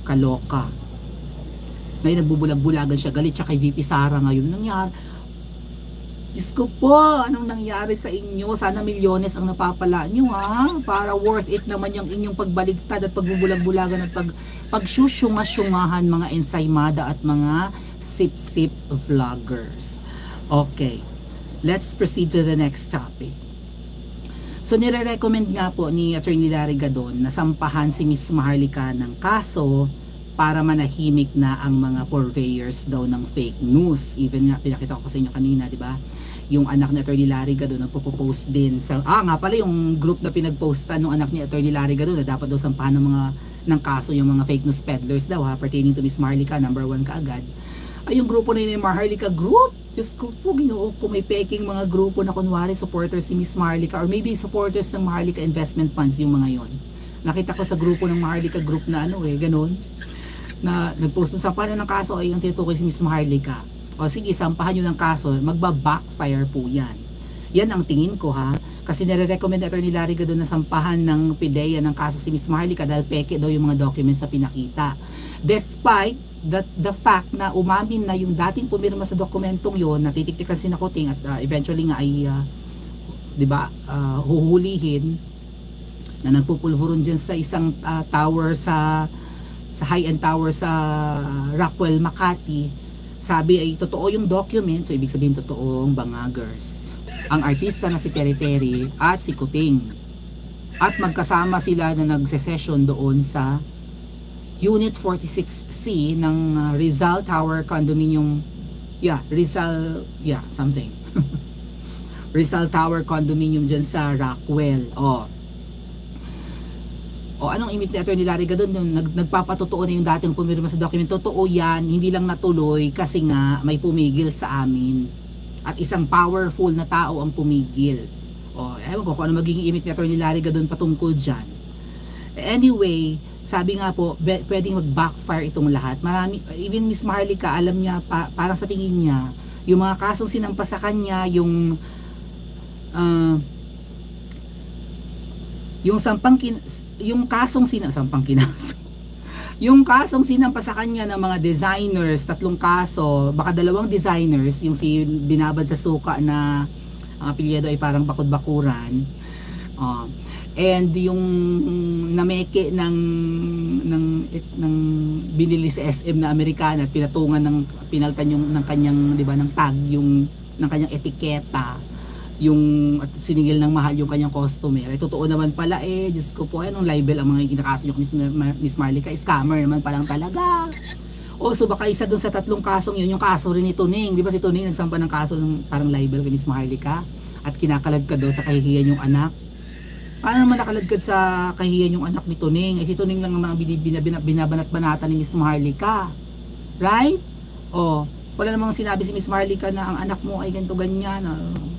Kaloka. Ngayon nagbubulag-bulagan siya. Galit siya kay VP Sara ngayon. Nangyari, Diyos ko po, anong nangyari sa inyo? Sana milyones ang napapala nyo ha? Para worth it naman yung inyong pagbaligtad at pagbubulag-bulagan at pag, pagsusyunga-syungahan mga ensaymada at mga sip-sip vloggers. Okay, let's proceed to the next topic. So nire-recommend nga po ni Attorney Larry Gadon na sampahan si Miss Maharlika ng kaso para manahimik na ang mga purveyors daw ng fake news. Even nga, pinakita ko sa inyo kanina, di ba? Yung anak ni Attorney Larry Gadon nagpo-post din sa ah nga pala yung group na pinagpostan ng anak ni Attorney Larry Gadon na dapat daw sampahan ng mga ng kaso yung mga fake news peddlers daw ha pertaining to Miss Marlica number one kaagad ay yung grupo na yun yung Maharlika Group Diyos ko po ginoo ko may peking mga grupo na kunwari supporters ni Miss Maharlika or maybe supporters ng Maharlika Investment Funds yung mga yon nakita ko sa grupo ng Maharlika Group na ano eh ganun na nagpost ng sampahan ng kaso ay ang tinutukoy si Miss Maharlika. O sige, sampahan nyo ng kaso, magba-backfire po yan. Yan ang tingin ko ha. Kasi nire-recommend Attorney Larry Gadon na sampahan ng PIDEA ng kaso si Miss Maharlika dahil peke daw yung mga documents na pinakita. Despite the, the fact na umamin na yung dating pumirma sa dokumentong yon natitiktikan si Nakuting at uh, eventually nga ay uh, 'di ba uh, huhulihin na nagpupulvuron diyan sa isang uh, tower sa sa high-end tower sa Rockwell, Makati, sabi ay totoo yung document, so ibig sabihin totoong bangagers. Ang artista na si Terry Terry at si Kuting. At magkasama sila na nagse-session doon sa Unit 46C ng uh, Rizal Tower Condominium. Yeah, Rizal yeah, something. Rizal Tower Condominium dyan sa Rockwell. Oh, o anong imit ni Attorney Larry Gadon nung nag, nagpapatotoo na yung dating pumirma sa document. Totoo yan. Hindi lang natuloy kasi nga may pumigil sa amin. At isang powerful na tao ang pumigil. O ewan ko kung ano magiging imit ni Attorney Larry Gadon patungkol dyan anyway sabi nga po be, pwedeng mag backfire itong lahat. Marami even Miss Marlica alam niya pa, parang sa tingin niya yung mga kasong sinampa sa kanya yung uh, yung sampang kin, yung kasong sina sampang kinaso. Yung kasong sinampa sa kanya ng mga designers tatlong kaso baka dalawang designers yung si binabad sa suka na ang apelyido ay parang bakod-bakuran. Uh, and yung nameke ng ng ng binili sa SM na Amerikana at pinatungan ng pinaltan yung ng kanyang 'di ba ng tag yung ng kanyang etiketa yung at siningil ng mahal yung kanyang customer. Ay totoo naman pala eh, Diyos ko po, anong libel ang mga kinakaso nyo Miss, Mar Miss Marlica, scammer naman palang talaga. O so baka isa dun sa tatlong kasong yun, yung kaso rin ni Tuning. Di ba si Tuning nagsampa ng kaso ng parang libel kay Miss Marlica? At kinakalad ka daw sa kahihiyan yung anak. Paano naman nakaladkad sa kahihiyan yung anak ni Tuning? Eh si Tuning lang ang mga binab binabanat-banata ni Miss Marlica. Right? O, wala namang sinabi si Miss Marlica na ang anak mo ay ganito ganyan. Oh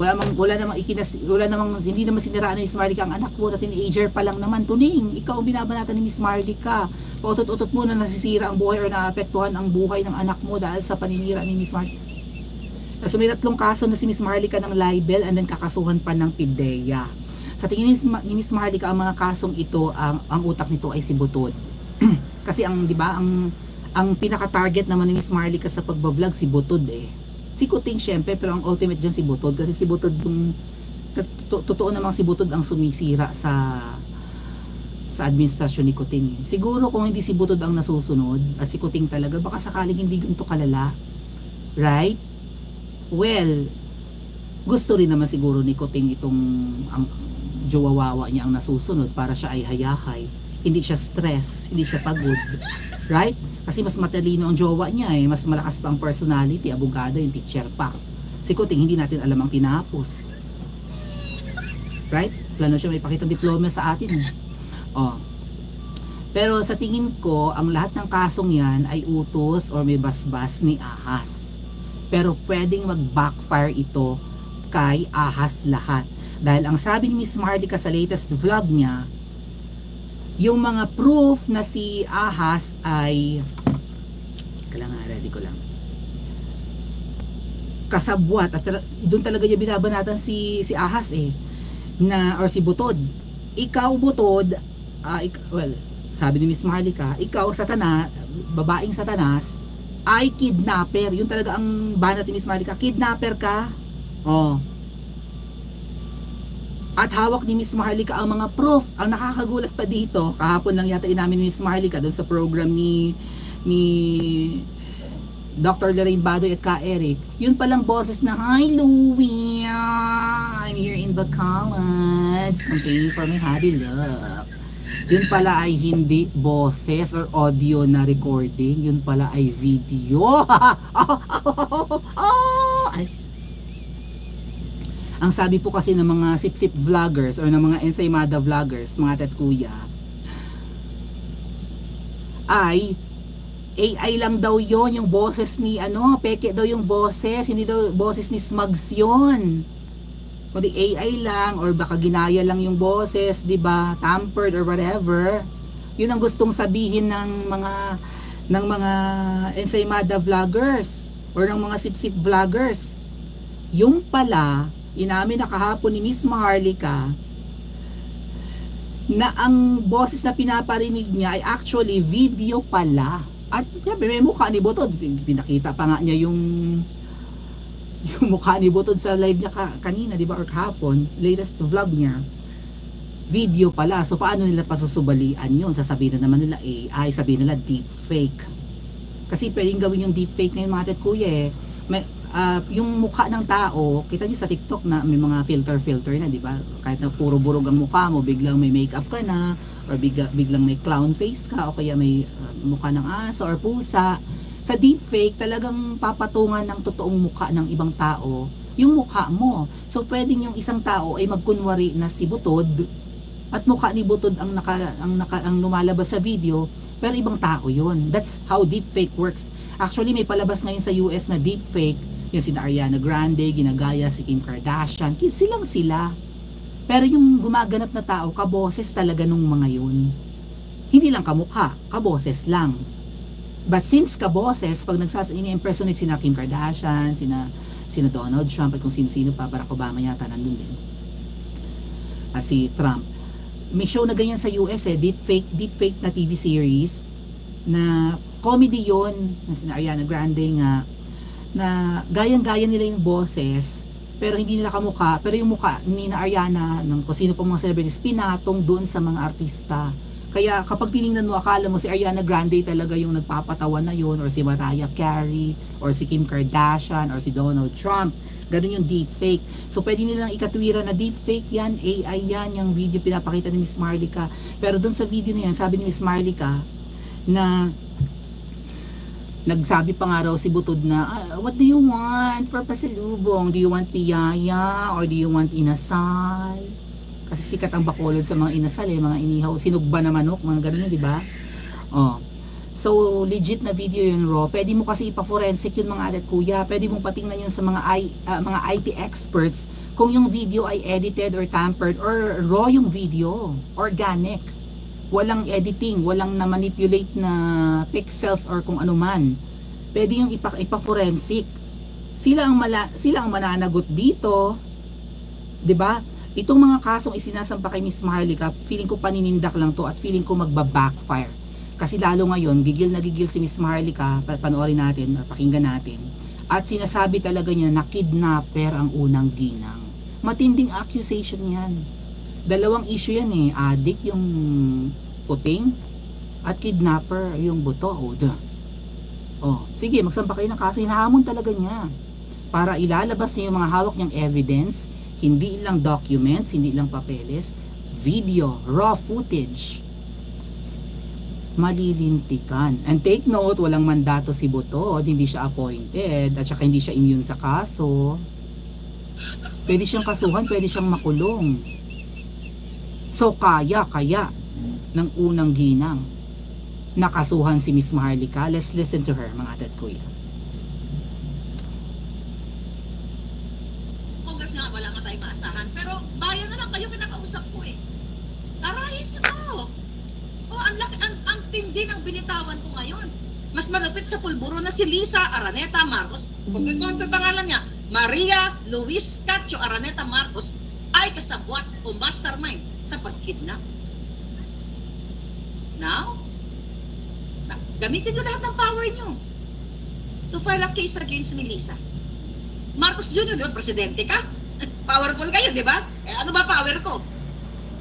Wala namang, wala namang ikinas, wala namang, hindi naman siniraan ni Miss Marlica ang anak mo na teenager pa lang naman. Tuning, ikaw ang binabanatan ni Miss Marlica. Pautot-utot mo na nasisira ang buhay or naapektuhan ang buhay ng anak mo dahil sa paninira ni Miss Marlica. So may tatlong kaso na si Miss Marlica ng libel and then kakasuhan pa ng PIDEA. Sa tingin ni Miss Marlica ang mga kasong ito, ang, ang utak nito ay si Butod. Kasi ang, di ba, ang, ang pinaka-target naman ni Miss Marlica sa pagbablog si Butod eh. Si Kuting syempre, pero ang ultimate dyan si Butod kasi si Butod yung to- totoo namang si Butod ang sumisira sa sa administrasyon ni Kuting. eh. Siguro kung hindi si Butod ang nasusunod at si Kuting talaga, baka sakaling hindi ganito kalala. Right? Well, gusto rin naman siguro ni Kuting itong ang jowawawa niya ang nasusunod para siya ay hayahay. Hindi siya stress, hindi siya pagod. Right? Kasi mas matalino ang jowa niya eh. Mas malakas pa ang personality, abogado, yung teacher pa. Si Kuting, hindi natin alam ang tinapos. Right? Plano siya may pakitang diploma sa atin eh. Oh. Pero sa tingin ko, ang lahat ng kasong yan ay utos or may basbas ni Ahas. Pero pwedeng mag-backfire ito kay Ahas lahat. Dahil ang sabi ni Miss Marlica sa latest vlog niya, yung mga proof na si Ahas ay kailangan ready ko lang kasabwat at doon talaga niya binabanatan si si Ahas eh na or si Butod ikaw Butod ah, ik- well sabi ni Miss Marlica ikaw satana babaeng satanas ay kidnapper yun talaga ang banat ni Miss Marlica kidnapper ka oh at hawak ni Miss Marlica ang mga proof. Ang nakakagulat pa dito, kahapon lang yata inamin ni Miss Marlica doon sa program ni ni Dr. Lorraine Badoy at Ka Eric. Yun palang boses na, Hi Louie! I'm here in Bacolod campaigning for my hobby look. Yun pala ay hindi boses or audio na recording. Yun pala ay video. Ay, ang sabi po kasi ng mga sip-sip vloggers or ng mga ensaymada vloggers, mga tat kuya, ay AI lang daw yon yung boses ni ano, peke daw yung boses, hindi daw boses ni Smugs yon. Kundi AI lang or baka ginaya lang yung boses, 'di ba? Tampered or whatever. Yun ang gustong sabihin ng mga ng mga ensaymada vloggers or ng mga sip-sip vloggers. Yung pala, inamin na kahapon ni Miss Maharlika na ang boses na pinaparinig niya ay actually video pala. At sabi, may mukha ni Butod. Pinakita pa nga niya yung yung mukha ni Butod sa live niya ka, kanina, di ba? Or kahapon, latest vlog niya. Video pala. So, paano nila pasusubalian yun? Sasabihin na naman nila AI, sabihin nila deep fake. Kasi pwedeng gawin yung deep fake ngayon mga tet kuya eh. May, ah, yung mukha ng tao, kita niyo sa TikTok na may mga filter-filter na, di ba? Kahit na puro burog ang mukha mo, biglang may makeup ka na, or bigla, biglang may clown face ka, o kaya may ah, mukha ng aso or pusa. Sa deepfake, talagang papatungan ng totoong mukha ng ibang tao yung mukha mo. So, pwedeng yung isang tao ay magkunwari na si Butod, at mukha ni Butod ang naka, ang naka, ang lumalabas sa video, pero ibang tao yun. That's how deepfake works. Actually, may palabas ngayon sa US na deepfake, yung sina Ariana Grande, ginagaya si Kim Kardashian, silang sila. Pero yung gumaganap na tao, kaboses talaga nung mga yun. Hindi lang kamukha, kaboses lang. But since kaboses, pag nagsas ini-impersonate sina Kim Kardashian, sina sina Donald Trump at kung sino-sino pa, Barack Obama yata nandun din. At si Trump. May show na ganyan sa US eh, deepfake, deepfake na TV series na comedy yon na sina Ariana Grande nga na gayang-gaya nila yung boses pero hindi nila kamukha pero yung mukha ni na Ariana ng kung sino pa mga celebrities pinatong doon sa mga artista kaya kapag tiningnan mo akala mo si Ariana Grande talaga yung nagpapatawa na yun or si Mariah Carey or si Kim Kardashian or si Donald Trump ganun yung deepfake so pwede nilang ikatwira na deepfake yan AI yan yung video pinapakita ni Miss Marlica pero doon sa video na yan sabi ni Miss Marlica na nagsabi pa nga raw si Butod na "Ah, what do you want for pasalubong? Do you want piyaya or do you want inasal? Kasi sikat ang bakolod sa mga inasal eh, mga inihaw, sinugba na manok, mga ganun di ba? Oh. So, legit na video yun, Ro. Pwede mo kasi ipa-forensic yun mga adat kuya. Pwede mong patingnan yun sa mga, I, ah, mga IT experts kung yung video ay edited or tampered or raw yung video. Organic. Walang editing, walang na-manipulate na pixels or kung ano man. Pwede yung ipa- ipa-forensic. Sila ang, sila ang mananagot dito. 'di ba? Itong mga kasong isinasampa kay Miss Maharlika, feeling ko paninindak lang to at feeling ko magba-backfire. Kasi lalo ngayon, gigil na gigil si Miss Maharlika, pa- panoorin natin, pakinggan natin. At sinasabi talaga niya na kidnapper ang unang ginang. Matinding accusation yan. Dalawang issue yan eh. Adik yung puting at kidnapper yung buto. O, duh. Oh, sige, magsampa kayo ng kaso. Hinahamon talaga niya. Para ilalabas niya yung mga hawak niyang evidence, hindi lang documents, hindi lang papeles, video, raw footage. Malilintikan. And take note, walang mandato si Butod, hindi siya appointed, at saka hindi siya immune sa kaso. Pwede siyang kasuhan, pwede siyang makulong. So, kaya, kaya, ng unang ginang, nakasuhan si Miss Maharlika. Let's listen to her, mga atat kuya. Tayong maasahan. Pero bayan na lang kayo kinakausap ko eh. Arayin nyo to. O, ang, laki, ang, ang tindi ng binitawan ko ngayon. Mas malapit sa pulburo na si Lisa Araneta Marcos. Kung ito ang pangalan niya, Maria Luis Cacho Araneta Marcos ay kasabwat o mastermind sa pagkidnap. Now, gamitin nyo lahat ng power nyo to file a case against ni Lisa. Marcos Jr., presidente ka? Powerful kayo, di ba? Eh, ano ba power ko?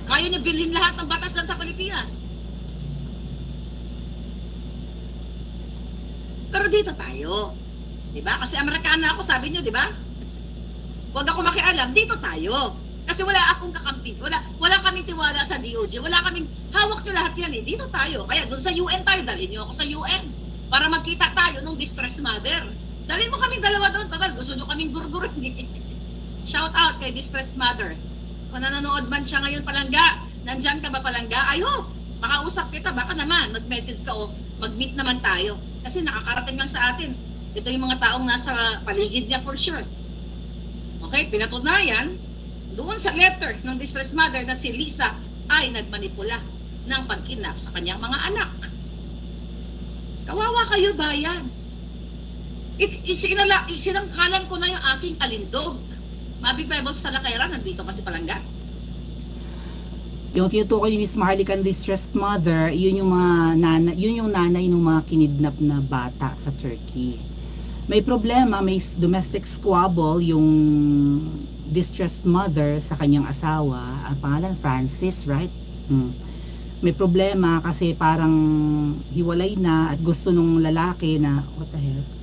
Kaya niyo bilhin lahat ng batas dyan sa Pilipinas. Pero dito tayo. Di ba? Kasi Amerikana ako, sabi niyo, di ba? Huwag ako makialam, dito tayo. Kasi wala akong kakampi. Wala, wala kaming tiwala sa DOJ. Wala kaming, hawak nyo lahat yan eh. Dito tayo. Kaya doon sa UN tayo, dalhin nyo ako sa UN. Para magkita tayo nung distressed mother. Dalhin mo kaming dalawa doon. Total, gusto nyo kaming gurgurin eh. Shout out kay distressed mother. Kung nanonood man siya ngayon palangga, nandyan ka ba palangga? I hope. Makausap kita, baka naman, mag-message ka o mag-meet naman tayo. Kasi nakakarating lang sa atin. Ito yung mga taong nasa paligid niya for sure. Okay, pinatunayan, doon sa letter ng distressed mother na si Lisa ay nagmanipula ng pagkinap sa kanyang mga anak. Kawawa kayo, bayan. It, isinala, isinangkalan ko na yung aking alindog. Mabi Pebbles sa Lakaira, nandito kasi palangga. yung tinutukoy ni Miss Maharlika ang distressed mother, yun yung mga nana, yun yung nanay ng mga kinidnap na bata sa Turkey. May problema, may domestic squabble yung distressed mother sa kanyang asawa. Ang pangalan Francis, right? Hmm. May problema kasi parang hiwalay na at gusto nung lalaki na what the hell?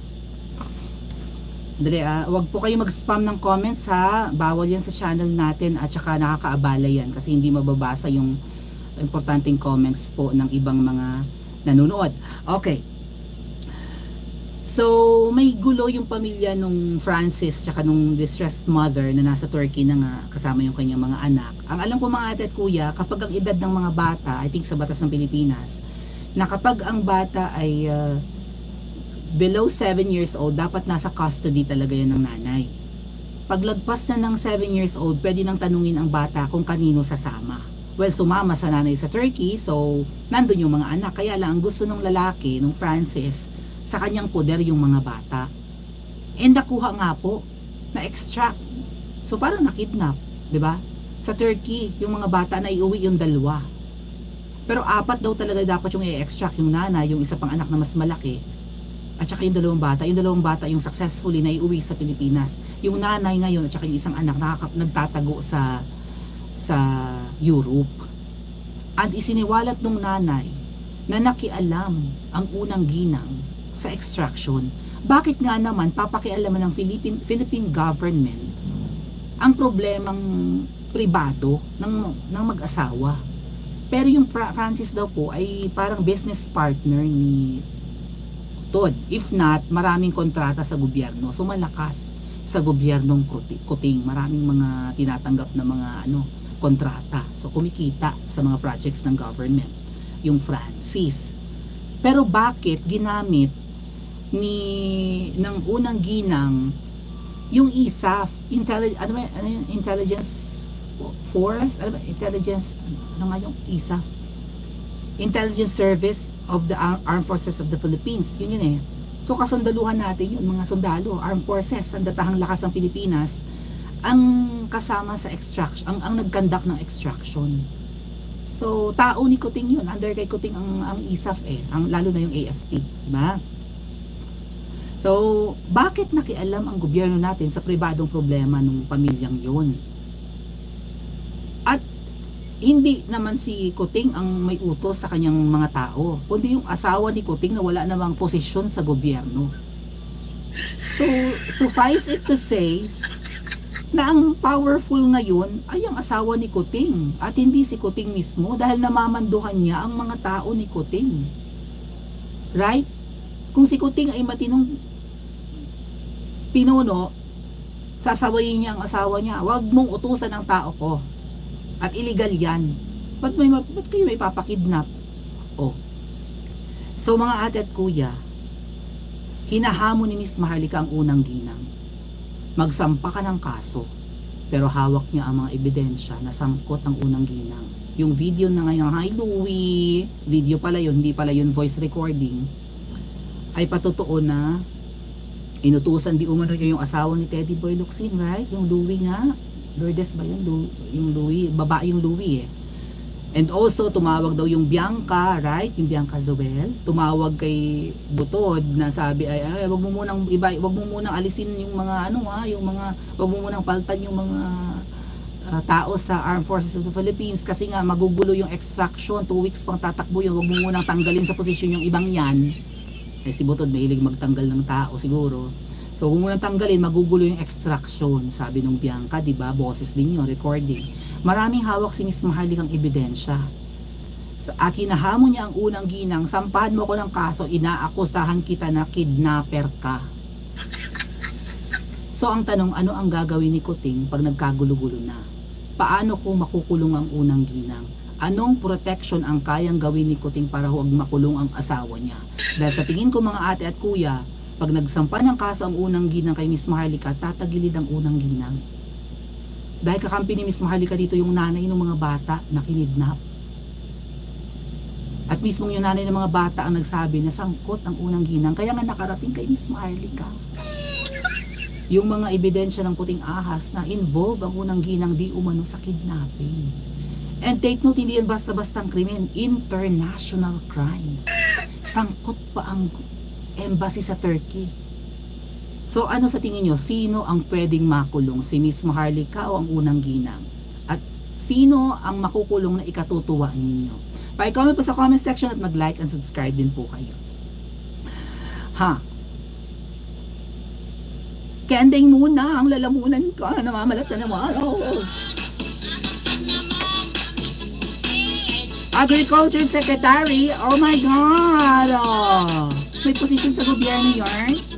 Dali, ah, wag po kayo mag-spam ng comments ha. Bawal yan sa channel natin at saka nakakaabala yan kasi hindi mababasa yung importanteng comments po ng ibang mga nanonood. Okay. So, may gulo yung pamilya nung Francis tsaka nung distressed mother na nasa Turkey na nga kasama yung kanyang mga anak. Ang alam ko mga ate at kuya, kapag ang edad ng mga bata, I think sa batas ng Pilipinas, na kapag ang bata ay ah, below 7 years old, dapat nasa custody talaga yan ng nanay. Paglagpas na ng 7 years old, pwede nang tanungin ang bata kung kanino sasama. Well, sumama sa nanay sa Turkey, so nandun yung mga anak. Kaya lang, ang gusto ng lalaki, nung Francis, sa kanyang poder yung mga bata. And nakuha nga po, na-extract. So parang nakidnap, di ba? Sa Turkey, yung mga bata na iuwi yung dalawa. Pero apat daw talaga dapat yung i-extract yung nanay, yung isa pang anak na mas malaki, at saka yung dalawang bata, yung dalawang bata yung successfully na iuwi sa Pilipinas. Yung nanay ngayon at saka yung isang anak nakaka- nagtatago sa sa Europe. At isiniwalat nung nanay na nakialam ang unang ginang sa extraction. Bakit nga naman papakialaman ng Philippine, Philippine government ang problemang pribado ng, ng mag-asawa? Pero yung Fra- Francis daw po ay parang business partner ni Tod. If not, maraming kontrata sa gobyerno. So malakas sa gobyernong kuti- kuting. Maraming mga tinatanggap na mga ano kontrata. So kumikita sa mga projects ng government. Yung Francis. Pero bakit ginamit ni ng unang ginang yung ISAF, intelligence, ano ba, ano yung intelligence force, ano ba, intelligence, ano nga yung ISAF? Intelligence Service of the Ar- Armed Forces of the Philippines. Yun yun eh. So kasundaluhan natin yun, mga sundalo, armed forces, ang lakas ng Pilipinas, ang kasama sa extraction, ang, ang nagkandak ng extraction. So, tao ni Kuting yun. Under kay Kuting ang, ang ISAF eh. Ang, lalo na yung AFP. Diba? So, bakit nakialam ang gobyerno natin sa pribadong problema ng pamilyang yun? Hindi naman si Kuting ang may utos sa kanyang mga tao, kundi yung asawa ni Kuting na wala namang posisyon sa gobyerno. So, suffice it to say, na ang powerful ngayon ay ang asawa ni Kuting at hindi si Kuting mismo dahil namamanduhan niya ang mga tao ni Kuting. Right? Kung si Kuting ay matinong pinuno, sasawayin niya ang asawa niya. Huwag mong utusan ang tao ko. At illegal yan. Ba't, may, ba't kayo may papakidnap? Oh. So mga ate at kuya, hinahamon ni Miss Maharlika ang unang ginang. Magsampa ka ng kaso, pero hawak niya ang mga ebidensya na sangkot ang unang ginang. Yung video na ngayon, Hi Louie, video pala yun, hindi pala yun voice recording, ay patotoo na inutusan di umano niya yung asawa ni Teddy Boy Locsin, right? Yung Louie nga, Lourdes ba yun? Lu- yung Louie, baba yung Louie eh. And also, tumawag daw yung Bianca, right? Yung Bianca Zoel. Tumawag kay Butod na sabi ay, ay wag mo munang iba, wag mo munang alisin yung mga ano ah, yung mga wag mo munang paltan yung mga ah, tao sa Armed Forces of the Philippines kasi nga magugulo yung extraction, two weeks pang tatakbo yun, wag mo munang tanggalin sa posisyon yung ibang yan. Eh si Butod mahilig magtanggal ng tao siguro. So kung munang tanggalin, magugulo yung extraction, sabi nung Bianca, 'di ba? Boses din yun, recording. Maraming hawak si Miss Maharlikang ebidensya. Sa akin nahamon niya ang unang ginang, sampahan mo ko ng kaso, inaakusahan kita na kidnapper ka. So ang tanong, ano ang gagawin ni Kuting pag nagkagulo-gulo na? Paano kung makukulong ang unang ginang? Anong protection ang kayang gawin ni Kuting para huwag makulong ang asawa niya? Dahil sa tingin ko mga ate at kuya, pag nagsampa ng kaso ang unang ginang kay Miss Maharlika, tatagilid ang unang ginang. Dahil kakampi ni Miss Maharlika dito yung nanay ng mga bata na kinidnap. At mismo yung nanay ng mga bata ang nagsabi na sangkot ang unang ginang. Kaya nga nakarating kay Miss Maharlika. Yung mga ebidensya ng puting ahas na involve ang unang ginang di umano sa kidnapping. And take note, hindi yan basta-bastang krimen. International crime. Sangkot pa ang embassy sa Turkey. So ano sa tingin nyo, sino ang pwedeng makulong? Si Miss Maharlika o ang unang ginang? At sino ang makukulong na ikatutuwa ninyo? Pa-comment po sa comment section at mag-like and subscribe din po kayo. Ha? Kending muna ang lalamunan ko. Namamalat na naman. Oh. Agriculture Secretary. Oh my God. Oh. May posisyon sa gobyerno yarn.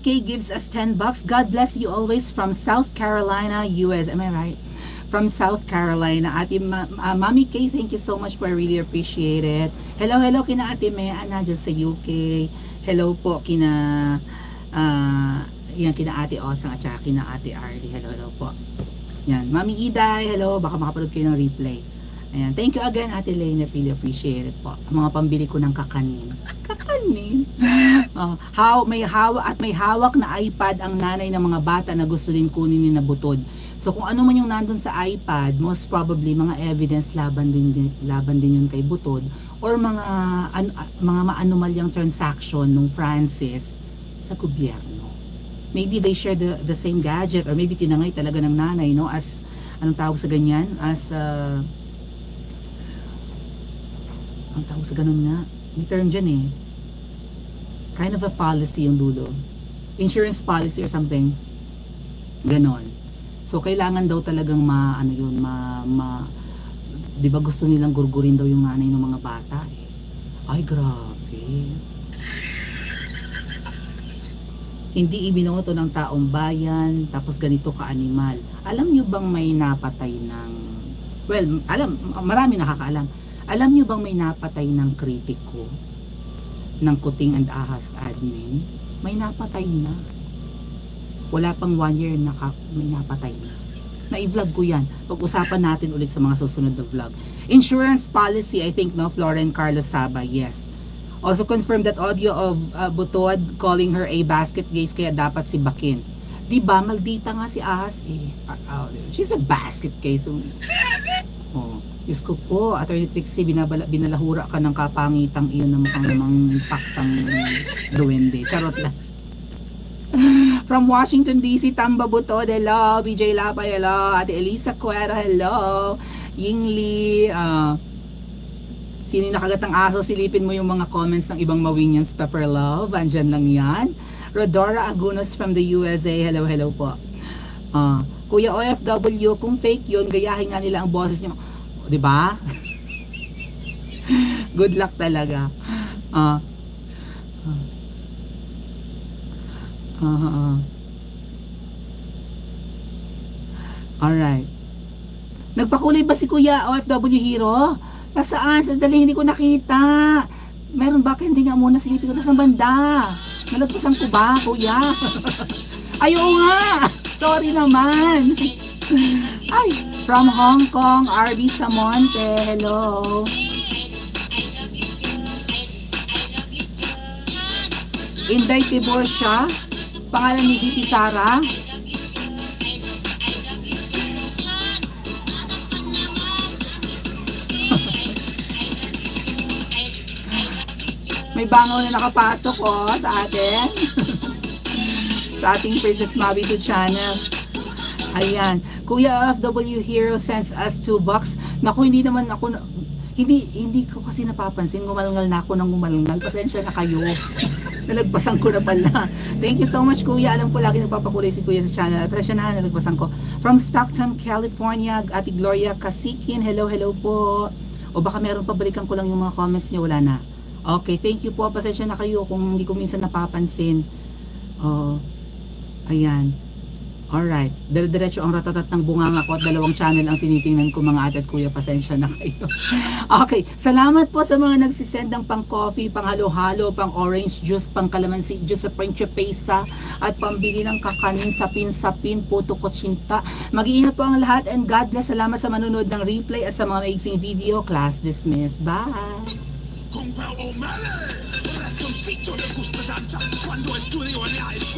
Mommy K gives us 10 bucks. God bless you always from South Carolina, US. Am I right? From South Carolina. Ate Ma- uh, Mommy K, thank you so much po. I really appreciate it. Hello, hello kina Ate Mea na dyan sa UK. Hello po kina uh, yan kina Ate Osang at saka kina Ate Arlie. Hello, hello po. Yan. Mami Iday, hello. Baka makapanood kayo ng replay. Ayan. Thank you again, Ate. I really appreciate it po. Ang mga pambili ko ng kakanin. Kakanin? Oh, how, may hawak at may hawak na iPad ang nanay ng mga bata na gusto din kunin ni na butod. So kung ano man yung nandun sa iPad, most probably mga evidence laban din din- laban din yun kay butod or mga an, ah, mga maanomalyang transaction nung Francis sa gobyerno. Maybe they share the, the same gadget or maybe tinangay talaga ng nanay no as anong tawag sa ganyan as uh, ang tawag sa ganun nga may term dyan eh kind of a policy yung dulo insurance policy or something. Ganon. So, kailangan daw talagang ma, ano yun, ma, ma, di ba gusto nilang gurgurin daw yung nanay ng mga bata eh. Ay, grabe. Hindi ibinoto ng taong bayan, tapos ganito ka-animal. Alam nyo bang may napatay ng, well, alam, marami nakakaalam. Alam nyo bang may napatay ng kritiko ng Kuting and Ahas admin? May napatay na. Wala pang one year na ka, may napatay na. Na-vlog ko yan. Pag-usapan natin ulit sa mga susunod na vlog. Insurance policy, I think, no? Floren Carlos Saba, yes. Also confirmed that audio of uh, Butod calling her a basket case kaya dapat si Bakin. Di ba? Maldita nga si Ahas eh. Ah, ah, she's a basket case. Oh, Diyos ko po, Attorney Trixie, binabala, binalahura ka ng kapangitang iyon na mukhang namang impaktang duwende. Charot lang. From Washington DC, Tamba Butod, hello. BJ Lapay, hello. Ate Elisa Cuera, hello. Ying Lee, ah, Sino yung nakagat ng aso, silipin mo yung mga comments ng ibang Mawinians Pepper Love. Andyan lang yan. Rodora Agunos from the USA. Hello, hello po. Ah, Kuya OFW, kung fake yun, gayahin nga nila ang boses niyo. Di ba? Good luck talaga. Ah. Ah. Ah, ah. Alright. Nagpakulay ba si Kuya OFW Hero? Nasaan? Sandali, hindi ko nakita. Meron ba? Hindi nga muna silipin ko. Tapos ng banda. Nalagpasan ko ba, kuya? Ayaw nga! Sorry naman. Ay, from Hong Kong, RB Samonte. Hello. Inday Tiborcia. Pangalan ni VP Sara. May bangaw na nakapasok oh, sa atin. sa ating Princess Mabito channel. Ayan. Kuya FW Hero sends us two bucks. Naku, hindi naman ako, hindi, hindi ko kasi napapansin. Gumalngal na ako ng gumalngal. Pasensya na kayo. Nalagpasan ko na pala. Thank you so much, Kuya. Alam ko lagi nagpapakulay si Kuya sa channel. Pasensya na, nalagpasan ko. From Stockton, California, Ate Gloria Kasikin. Hello, hello po. O baka meron pa, balikan ko lang yung mga comments niyo. Wala na. Okay, thank you po. Pasensya na kayo kung hindi ko minsan napapansin. Oo. ayan. Alright. Dire-diretso ang ratatat ng bunganga ko at dalawang channel ang tinitingnan ko mga ate at kuya. Pasensya na kayo. okay. Salamat po sa mga nagsisend ng pang coffee, pang halo-halo, pang orange juice, pang calamansi juice sa Principesa at pambili ng kakanin sa pin-sapin, puto kotsinta. Mag-iingat po ang lahat and God bless. Salamat sa manunod ng replay at sa mga maiksing video. Class dismissed. Bye! Con Paolo Male, ratoncito le gusta danza cuando estudio en la escuela.